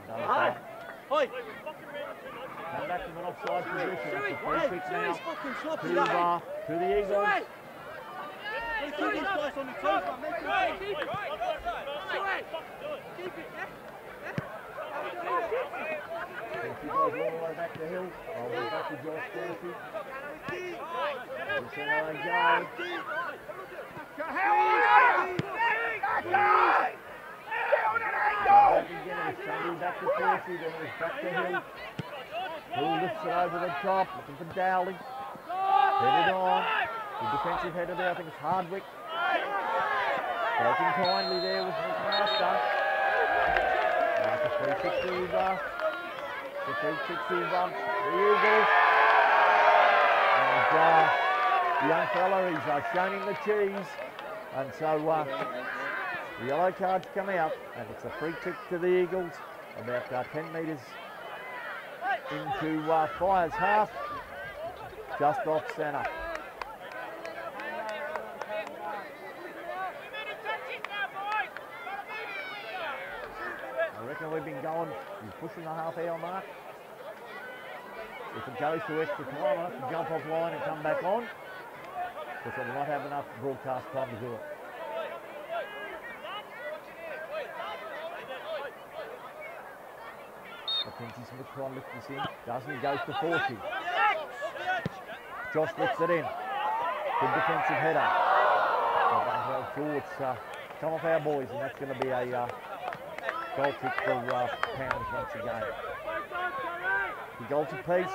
Done Hi. that. Oi. Come back to an offside position. It's a free Hey, kick Suey's now fucking sloppy, to, that. uh, to the Eagles. Keep these guys on the toes, man. Make them If you guys all the way back to Hill, I'll go back to Josh Murphy. This how they go. Back again, it's back to Percy, then it's back to Hill. Hill lifts it over the top, looking for Dowling. Headed on. The defensive header there, I think it's Hardwick. Broken kindly there with McMaster. Now the free kick to uh, the Eagles. And uh, the young fella, he's uh, him the cheese. And so uh, the yellow cards come out, and it's a free kick to the Eagles, about uh, 10 metres into uh, Fire's half, just off centre. I reckon we've been going, we're pushing the half hour mark. If it goes to extra time, I'll have to jump off line and come back on, because I will not have enough broadcast time to do it. Mackenzie Smith trying to lift this in. Doesn't, he goes to 40. Josh lifts it in. Good defensive header. Well, George, uh, come off our boys, and that's going to be a uh, goal kick for uh, Pounds once again. The goal to piece.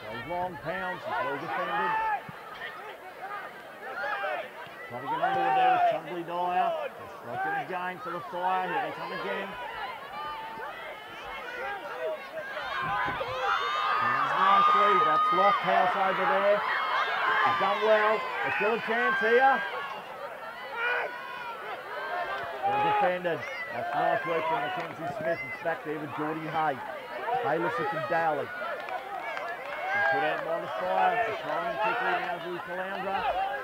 Goes long, Pounds, well defended. Trying to get under there is Chumbly Dyer. They're striking again for the fire. Here they come again. Nicely. That's Lofthouse over there. He's done well. There's still a chance here. Well defended. That's nice work from Mackenzie Smith. It's back there with Geordie Hay. Looks at Dowley. Put out by the fire. It's trying quickly now to Caloundra.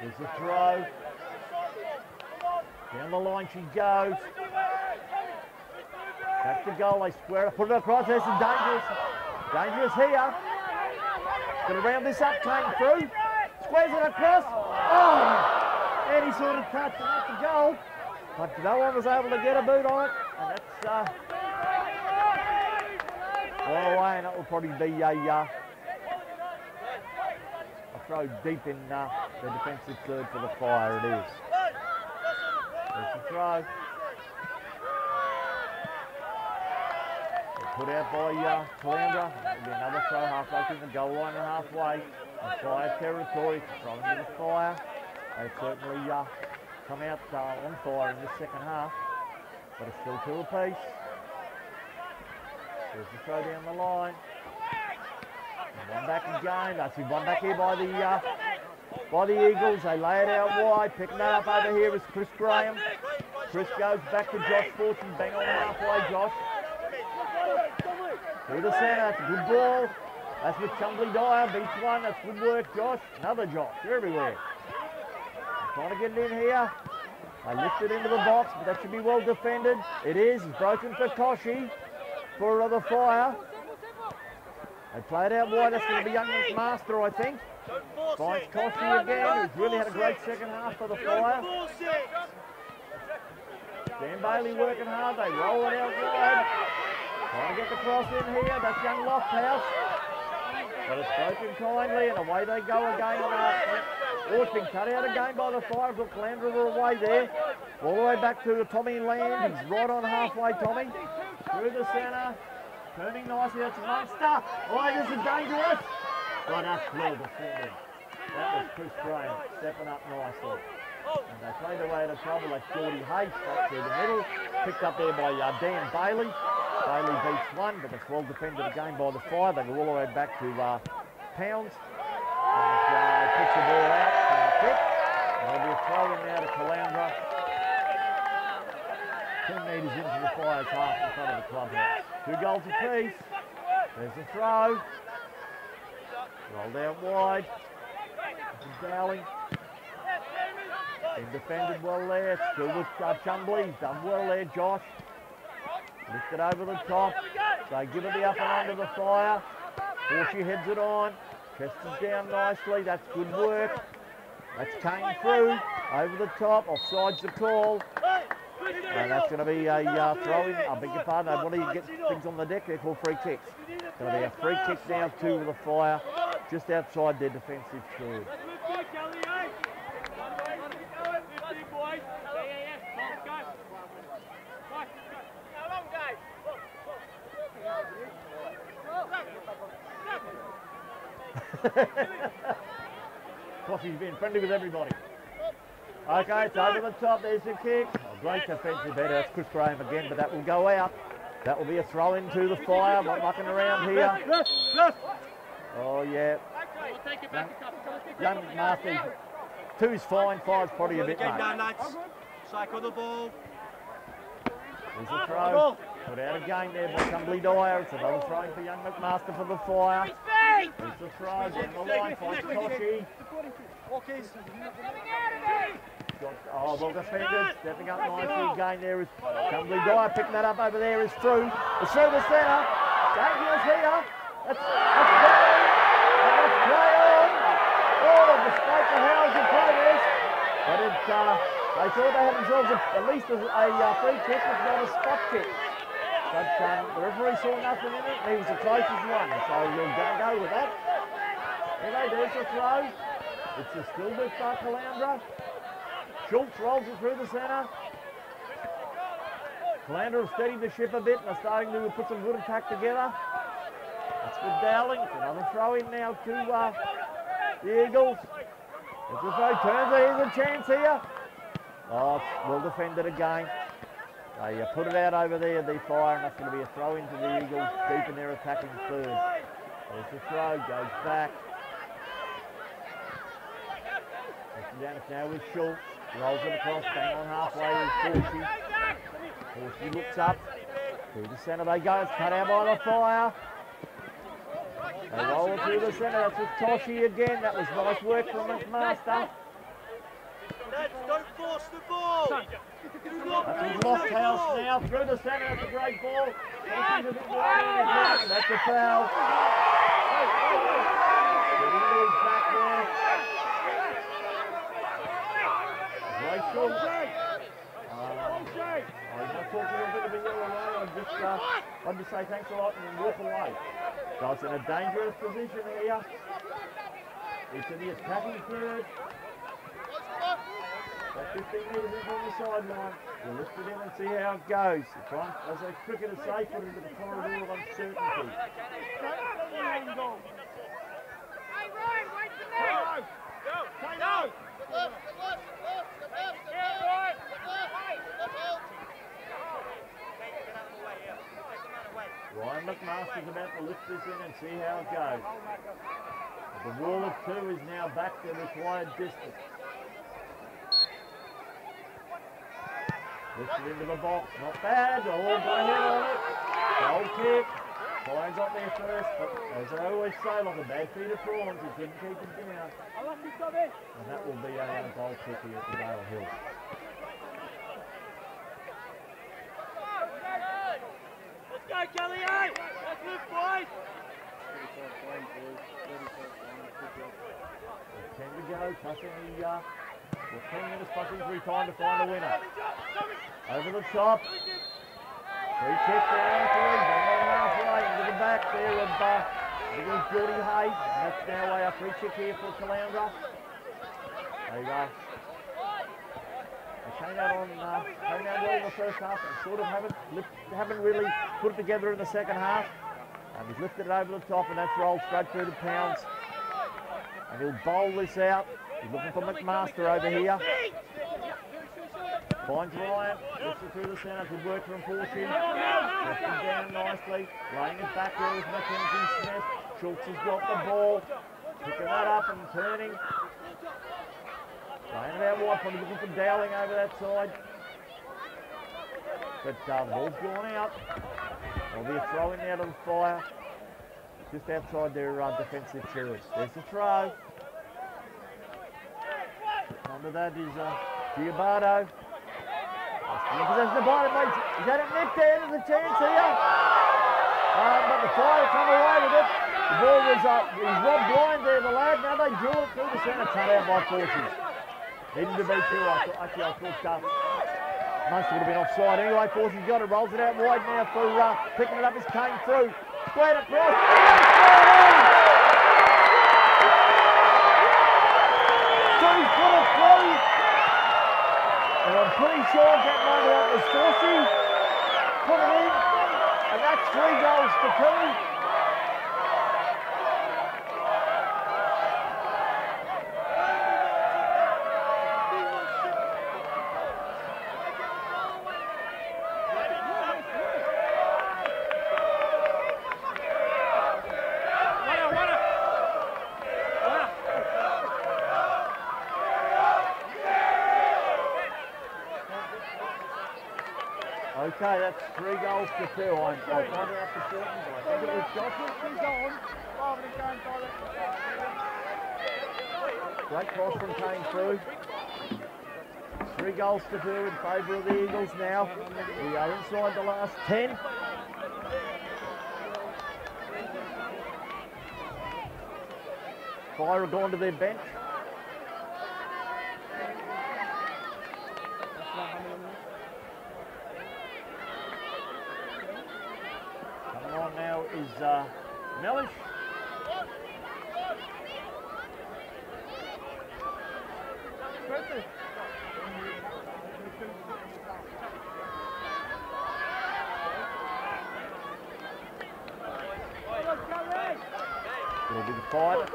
There's the throw. Down the line she goes. Back to goal. They square it. Put it across. This is dangerous. Dangerous here. To round this up. Came through. Squares it across. Oh! Any sort of touch. And that's a goal. But no one was able to get a boot on it. And that's uh, all away. And that will probably be a, uh, throw deep in uh, the defensive third for the fire. It is. There's the throw. Put out by uh. That'll be another throw halfway through the goal line and halfway. In fire territory, throwing the fire. They certainly uh, come out uh, on fire in the second half, but it's still two apiece. There's the throw down the line. One back again. been one back here by the uh, by the Eagles. They lay it out wide. Picking that up over here is Chris Graham. Chris goes back to Josh Fortune. Bang on halfway, Josh. Through the centre, it's a good ball. That's with Chumbly Dyer, beats one, that's good work, Josh. Another Josh, you're everywhere. Trying to get it in here. They lift it into the box, but that should be well defended. It is, it's broken for Koshy for the fire. They play it out wide, that's going to be young McMaster, I think. Finds Koshy again, who's really had a great second half for the fire. Dan Bailey working hard, they roll it out wide. Trying to get the cross in here. That's young Lofthouse. But it's broken kindly, and away they go again. Uh, Orchard cut out again by the fire. Brook Landra were away there. All the way back to the Tommy Land. He's right on halfway, Tommy. Through the centre. Turning nicely. That's Munster. Oh, this is dangerous. Oh, that's well defended. That was Chris Graham stepping up nicely. And they played away to trouble. That's Geordie Hay straight through the middle. Picked up there by uh, Dan Bailey. Bailey beats one, but it's well defended again by the fire. They go all the way back to uh, Pounds. And uh, kicks the ball out from the kick. And there'll be a throw in now to Caloundra. 10 metres into the fire's half in front of the clubhouse. Two goals apiece. There's the throw. Rolled out wide. To Dowling. Been defended well there. Still with uh, Chumbly. He's done well there, Josh. Lift it over the top. They give it the up and under the fire. Forsey heads it on. Chests it down nicely. That's good work. That's came through. Over the top. Offside's the call. That's going to be a uh, throw in. I beg your pardon. I want to get things on the deck. They're called free kicks. Going to be a free kick now to the fire. Just outside their defensive third. <laughs> Coffee's been friendly with everybody. Okay, it's over the top. There's the kick. Oh, great defensive header. That's Chris Graham again, but that will go out. That will be a throw into the fire. Not mucking around here. Oh, yeah. Young, McMaster. Two's fine. Five's probably a bit Game much. Cycle the ball. There's a throw. Put out again there by Chumbly Dyer. It's another throw for young McMaster for the fire. There's the throw. Down the line. Finds Koshy. Got, oh, well defended. Stepping up nicely again there is Chumbly Dyer. Picking that up over there is through. It's through the centre. Dangerous here. That's, that's play. And that's play on. Oh, despite the howls and protest, but it, uh, they thought they had themselves a, at least a, a uh, free kick, if not a spot kick. But um, the referee saw nothing in it, and he was the closest one, so we'll go, go with that. Anyway, there's the throw. It's a still with Caloundra. Schultz rolls it through the centre. Caloundra have steadied the ship a bit and are starting to put some good attack together. That's for Dowling. Another throw in now to uh, the Eagles. It's a throw, turns, here's a chance here. Oh, well defended again. They uh, put it out over there, the fire, and that's going to be a throw into the Eagles deep in their attacking third. There's the throw, goes back. Down, now with Schultz. Rolls it across, bang on halfway with Forsey. Forsey looks up. Through the centre they go, it's cut out by the fire. They roll it through the centre, that's with Toshi again. That was nice work from McMaster. Lads, don't force the ball. Do That's force Lofthouse now through the centre. That's a great ball. Toshi's a bit wide in again. That's a foul. The Eagles back there. Great Schultz. Uh, I was not talking a bit of a yellow line. I just uh, say thanks a lot and walk away. It's in a dangerous position here. It's in the attacking third. About 15 metres from the sideline. We'll lift it in and see how it goes. On, as a cricketer say, put into the corridor of uncertainty. Hey, Ryan McMaster's about to lift this in and see how it goes. The wall of two is now back to the required distance. Lifts it into the box. Not bad. Oh, got a head on it. Goal kick. Flying up there first, but as I always say, like a bad feed of prawns, he couldn't keep it down. And that will be a goal kick here at the Dale Hill. Let's go, Kelly, eh? Let's move, boys. Ten to go, passing the, uh, well, 10 minutes passing through time to find a winner. Over the top. Free kick there, Anthony, bang into the back there of, uh, it Geordie Hay. And that's now a free kick here for Caloundra. They, uh, they came out on, uh, came out well in the first half and sort of haven't, lift, haven't really put it together in the second half. And he's lifted it over the top and that's rolled straight through the pounds. And he'll bowl this out. He's looking for McMaster over here. Finds Ryan, gets it through the centre, good work from Fortune. Lifting down nicely, laying it back there with Mackenzie Smith. Schultz has got the ball, picking that up and turning. Laying it out wide, probably looking for Dowling over that side. But uh, the ball's gone out. There'll be a throw in out of the fire. Just outside their uh, defensive third. There's the throw. Under that is uh, Giabardo. Possession the mate. He's had it nipped there. There's a chance here. Um, but the fire come away with it. The ball was up. Uh, he's robbed blind there, the lad. Now they drill it through the centre. Cut out by Forces. Needed to be thought, actually, I thought uh, most would have been offside. Anyway, Forces got it. Rolls it out wide now for uh, picking it up as Kane through. Squared across. Pretty sure that one that was Forsey. Put it in. And that's three goals to two. Okay, that's goals to two. I think it was. He's on, direct. Uh, great cross from Kane through. Three goals to two in favour of the Eagles now. We are inside the last 10. Fire have gone to their bench. Coming on now is uh, Mellish. It'll be the fire.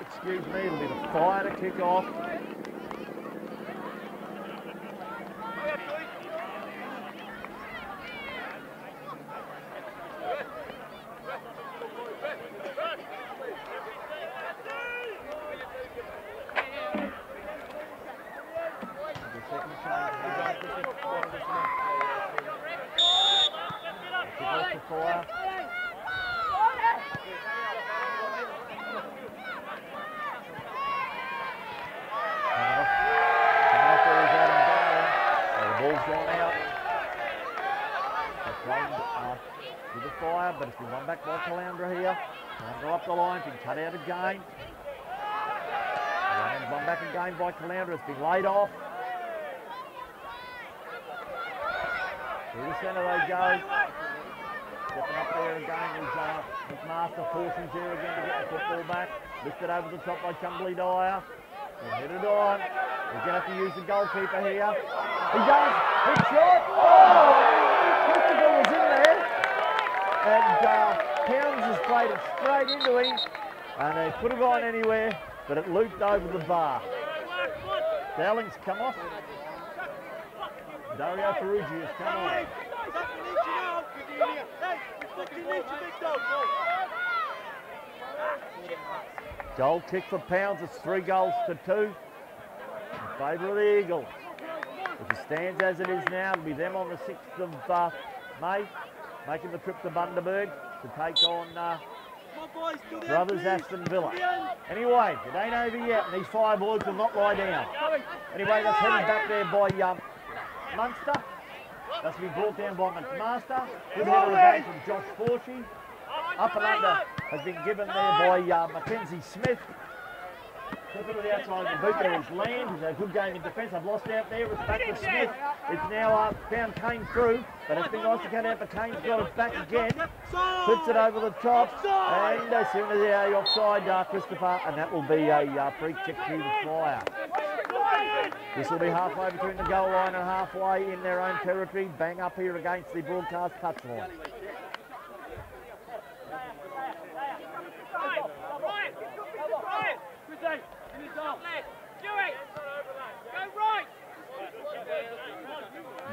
Excuse me, it'll be the fire to kick off. The second change now. Kick off the fire. Coming off, coming off there is Adam Dowling. Oh, the ball's gone out. It's played uh, to the fire, but it's been won back by Caloundra here. Caloundra up the line, And one back again by Caloundra, it's been laid off. Through the centre they go. Stepping up there again is uh, McMaster forcing there again to get the football back. Lifted over the top by Chumbly Dyer. Hit it on. He's going to have to use the goalkeeper here. He does. Hit shot. Oh! Christopher was in there. And uh, Pounds has played it straight into him. And they put it on anywhere, but it looped over the bar. Dowling's come off. Dario Ferrugi has come on. Goal kick for Pounds. It's three goals to two in favour of the Eagles. If it stands as it is now, it'll be them on the 6th of uh, May, making the trip to Bundaberg to take on uh, Brothers Aston Villa. Anyway, it ain't over yet, and these five boys will not lie down. Anyway, that's headed back there by um, Munster. That's been brought down by McMaster. Good header again from Josh Forsey. Up and under has been given there by uh, Mackenzie Smith. The outside the boot there is Land. Had a good game in defence. I've lost out there. It's back to Smith. It's now uh, found Kane through, but it's been nice to cut out, but Kane's got it back again. Puts it over the top, and as soon as the offside, uh, Christopher, and that will be a uh, free kick to the flyer. This will be halfway between the goal line and halfway in their own territory. Bang up here against the broadcast touchline.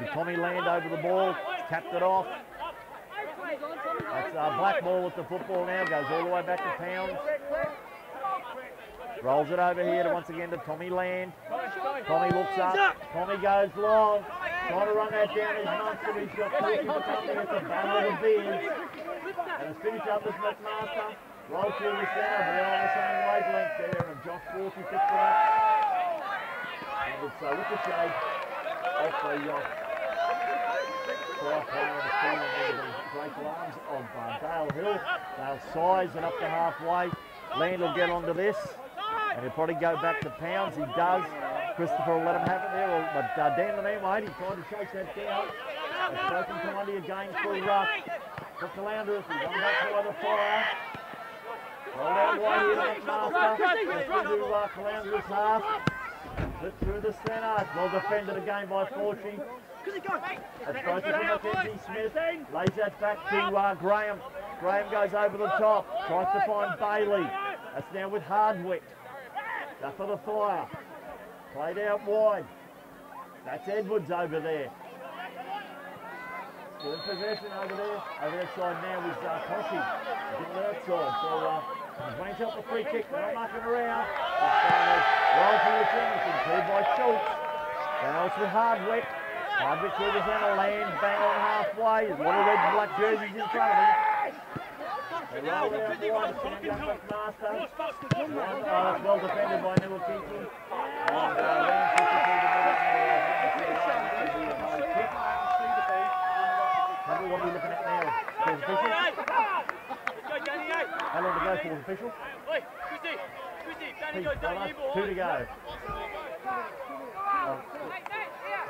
Tommy Land over the ball, tapped it off. That's uh, Blackmore with the football now, goes all the way back to Pounds. Rolls it over here to, once again to Tommy Land. Tommy looks up, Tommy goes long, trying to run that down his monster. He's got company at the battle of beards. And it's finished up with McMaster. Rolls through the centre, they're on the same wavelength there, and Josh Forsey picks it. And it's uh, shade off the uh, fly player of great lines of uh, Dale Hill. They'll size it up to halfway. Land will get onto this. And he'll probably go back to Pounds. He does. Christopher will let him have it there. But uh, Dan the meanwhile, he tried to chase that down. It's broken to Lundy again for uh, for Caloundra. He's on back by the fire. Roll out wide here to McMaster. Uh, Caloundra's half. Slip through the centre. Well defended again by Fortune. That's broken from Mackenzie Smith. Lays that back to uh, Graham. Graham goes over the top. Tries to find Bailey. That's now with Hardwick. That's for the fire. Played out wide. That's Edwards over there. Still in possession over there. Over that side now is uh, Koshy. Getting that side. So uh, he's waiting up the free kick. They're not mucking around. Well for the thing. It's cleared by Schultz. Now it's with Hardwick. Hardwick through the centre. Land bang on halfway. There's a lot of red and black jerseys in front of him. They roll it out wide. Stand up McMaster. Well defended by Niwakiki. And uh, Land pushes through the middle. And, uh, kick. How what are we looking at now? Official? How long to go for official? Pete, well done. Two to go. Oh.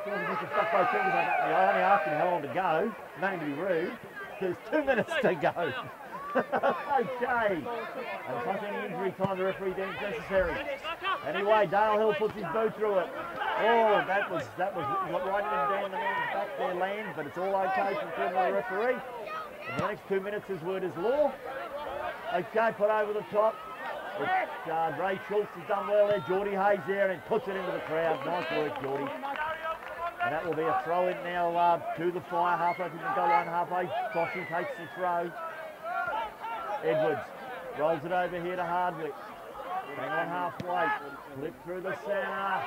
Just stuck both fingers up at me. I only asked him how long to go. Not to be rude. There's two minutes to go. <laughs> okay. And plus any injury time the referee deems necessary. Anyway, Dale Hill puts his boot through it. Oh, that was that was right in down the man's back there land, but it's all okay from the referee. And the next two minutes, his word is law. Okay, put over the top. It's, uh, Ray Schultz has done well there. Geordie Hay's there and puts it into the crowd. Nice work, Geordie. And that will be a throw in now uh, to the fire, halfway through the goal line, halfway. Crosby takes the throw. Edwards rolls it over here to Hardwick. Hang on halfway. Flip through the centre.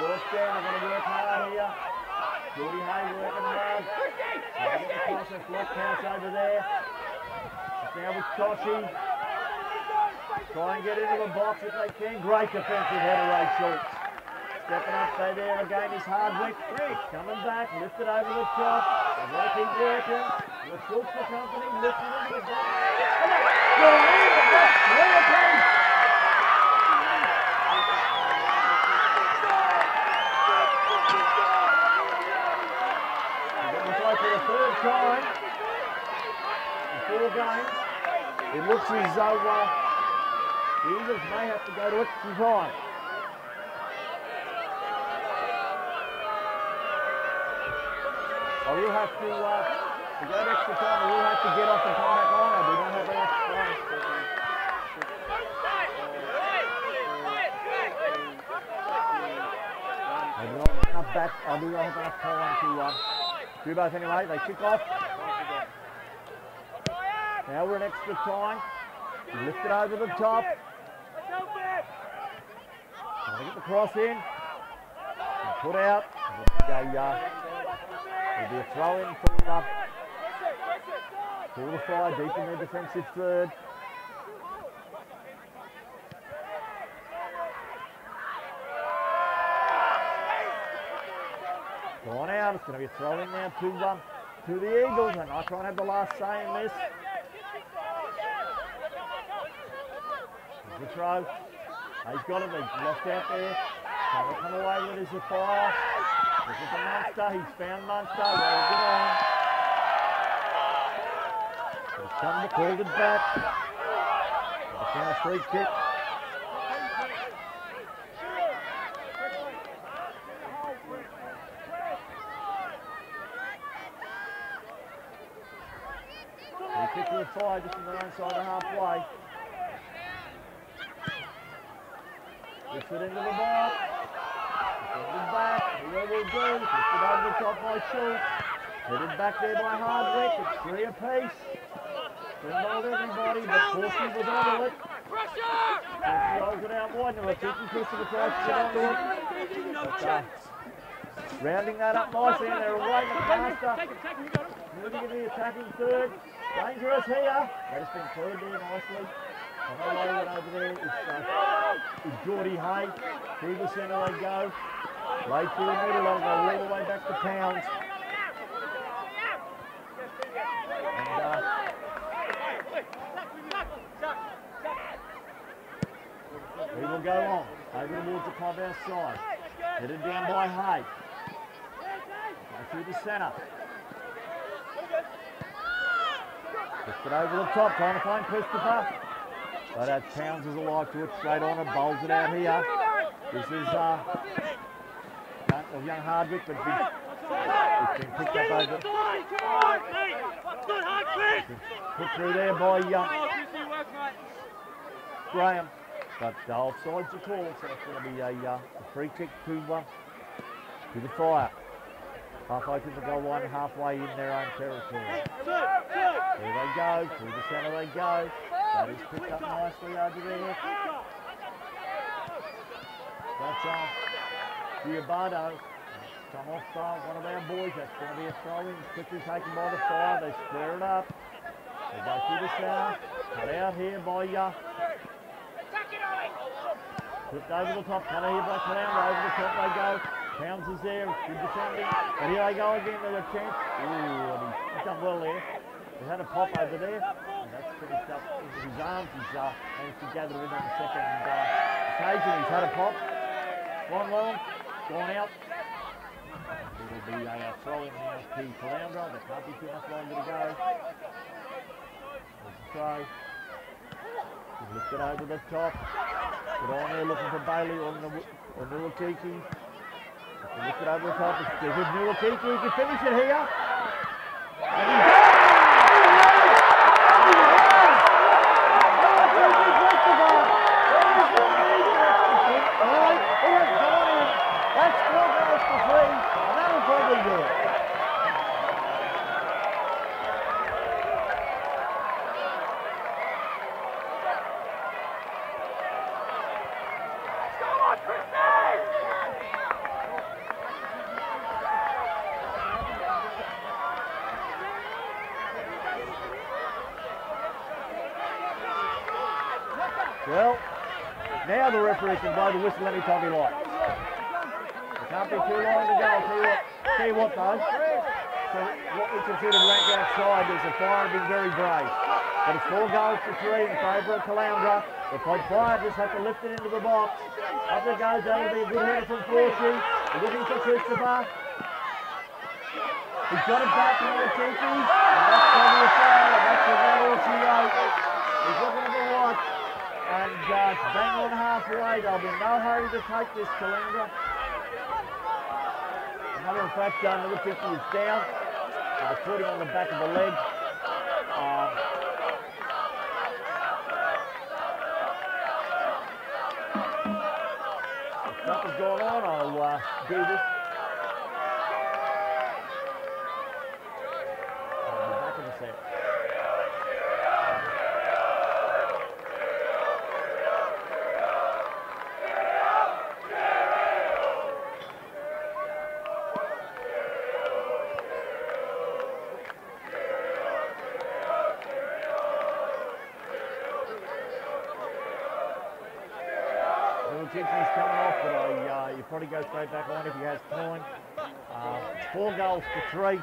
Force down. They're going to work hard here. Geordie Hay working hard. To get the over there. Now with Toshi. Try and get into the box if they can. Great defensive header, Ray Schultz. Stepping up stay there again is Hardwick. Coming back, lifted over the top. They've got to keep working. The Schultz for company, lifted into the box. Go in the the third time four games. It looks as though uh, the Eagles may have to go to extra time. I will have to, uh, to go to extra time, I will have to get off and come back on. We don't have enough time. I do not have enough back, I do not have enough time to uh, do both anyway. They kick off. Now we're in extra time. Lift it over the top. Trying to get the cross in. Put out. A, uh, be a throw in for, uh, for the fire deep in their defensive third. Gone out. It's going to be a throw in now to, um, to the Eagles. And I can't have the last say in this. The throw. He's got it. He's lost out there. Trying to come away with his fire. This is the Munster. He's found Munster. Well, good on. He's come to called it back. It's now a free kick. He kicked to the fire just on the own side of halfway. Gets it into the box. It back. Will do. Gets it over the top by Schultz. Headed back there by Hardwick. It's three apiece. Involved everybody, but Corsi was onto it. Corsi rolls it out wide. Now keeping Christopher Price to get onto it. Rounding that up nicely, and they're away McMaster. Moving into the attacking third. Dangerous here. That has been cleared there nicely. And the one over there is, uh, is Geordie Hay. Through the centre they go. Right through the middle, all the way back to Pounds. And, uh, will go on. Over towards the clubhouse side. Headed down by Hay. Go through the centre. Just it over the top, trying to find Christopher. But that Pounds is alive to it, straight on it, bowls it out here. This is uh, of young Hardwick, but been, it's been picked up over. Put through there by Young. Graham. But the offside's a call, so it's going to be a, uh, a free kick to, uh, to the fire. Halfway through the goal line, halfway in their own territory. There they go, through the centre they go. That is picked up nicely over there. That's uh, Giabardo. Come off uh, one of our boys. That's going to be a throw in. Quickly taken by the fire. They square it up. They go through the centre. Cut out here by uh, Flipped over the top, cut here by Clown, over the top they go. Pounds is there, good defending. And here they go again, there's a chance. Ooh, and he's done well there. He had a pop over there. And that's up into his arms. He's uh, managed to gather in on the second uh, occasion. He's had a pop. One long, gone out. It'll be a throw in now to Caloundra. There can't be too much longer to go. There's the throw. He's lifted over the top. Good on there looking for Bailey on the on Nuakiki. Lift it over the top. It's good. Nuakiki. Can finish it here. And he does! That's four goals for three, and that'll probably do it. Well, now the referee can blow the whistle any time he likes. It can't be too long to go. I'll tell you what, tell you what though. So what we consider rank outside is the fire been very brave. But it's four goals to three in favour of Caloundra. The fire just have to lift it into the box. Up it goes, that'll be a good header from Fortune. Looking for Christopher. He's got it back from the Tiki. And that's probably a foul. That's about all she wrote. He's looking at the uh, it's bang on halfway. There'll be no hurry to take this. Matter of fact, uh, number 50 is down. Uh, caught him on the back of the leg. If something's going on, I'll uh, do this. I'll be back in a sec. Little Gibson's coming off, but I, uh, you probably go straight back on if he has time. Uh, four goals to three.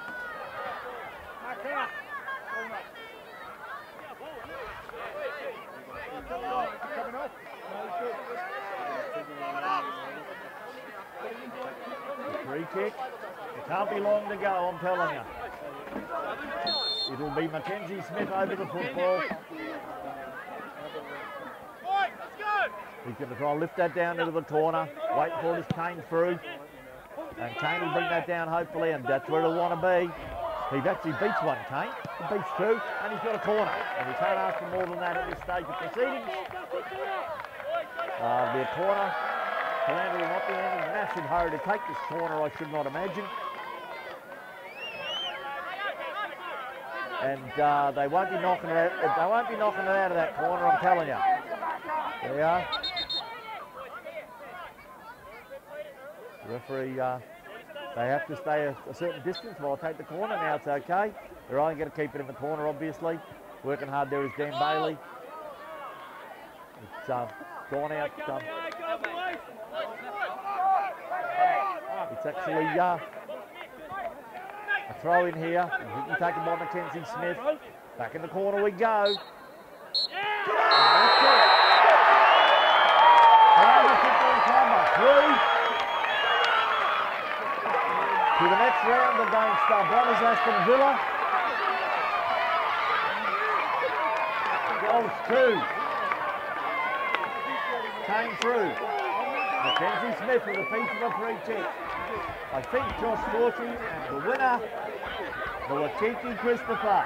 Free kick. It can't be long to go, I'm telling you. It'll be Mackenzie Smith over the football. He's going to try and lift that down into the corner. Wait for this Kane through. And Kane will bring that down hopefully, and that's where he'll want to be. He actually beats one, Kane. He beats two, and he's got a corner. And he can't ask for more than that at this stage of proceedings. Uh, the corner. Caloundra will not be in any massive hurry to take this corner, I should not imagine. And uh, they won't be knocking it out, they won't be knocking it out of that corner, I'm telling you. There you are. Referee, uh, they have to stay a, a certain distance while I take the corner. Now it's okay. They're only going to keep it in the corner, obviously. Working hard there is Dan Bailey. It's uh, gone out. Um, it's actually uh, a throw in here. He can take it by Mackenzie Smith. Back in the corner we go. And that's it. Through to the next round against uh, Brothers Aston Villa. Goals two. Came through. Mackenzie Smith with a piece of a free kick. I think Josh and the winner, the Wakiki Christopher.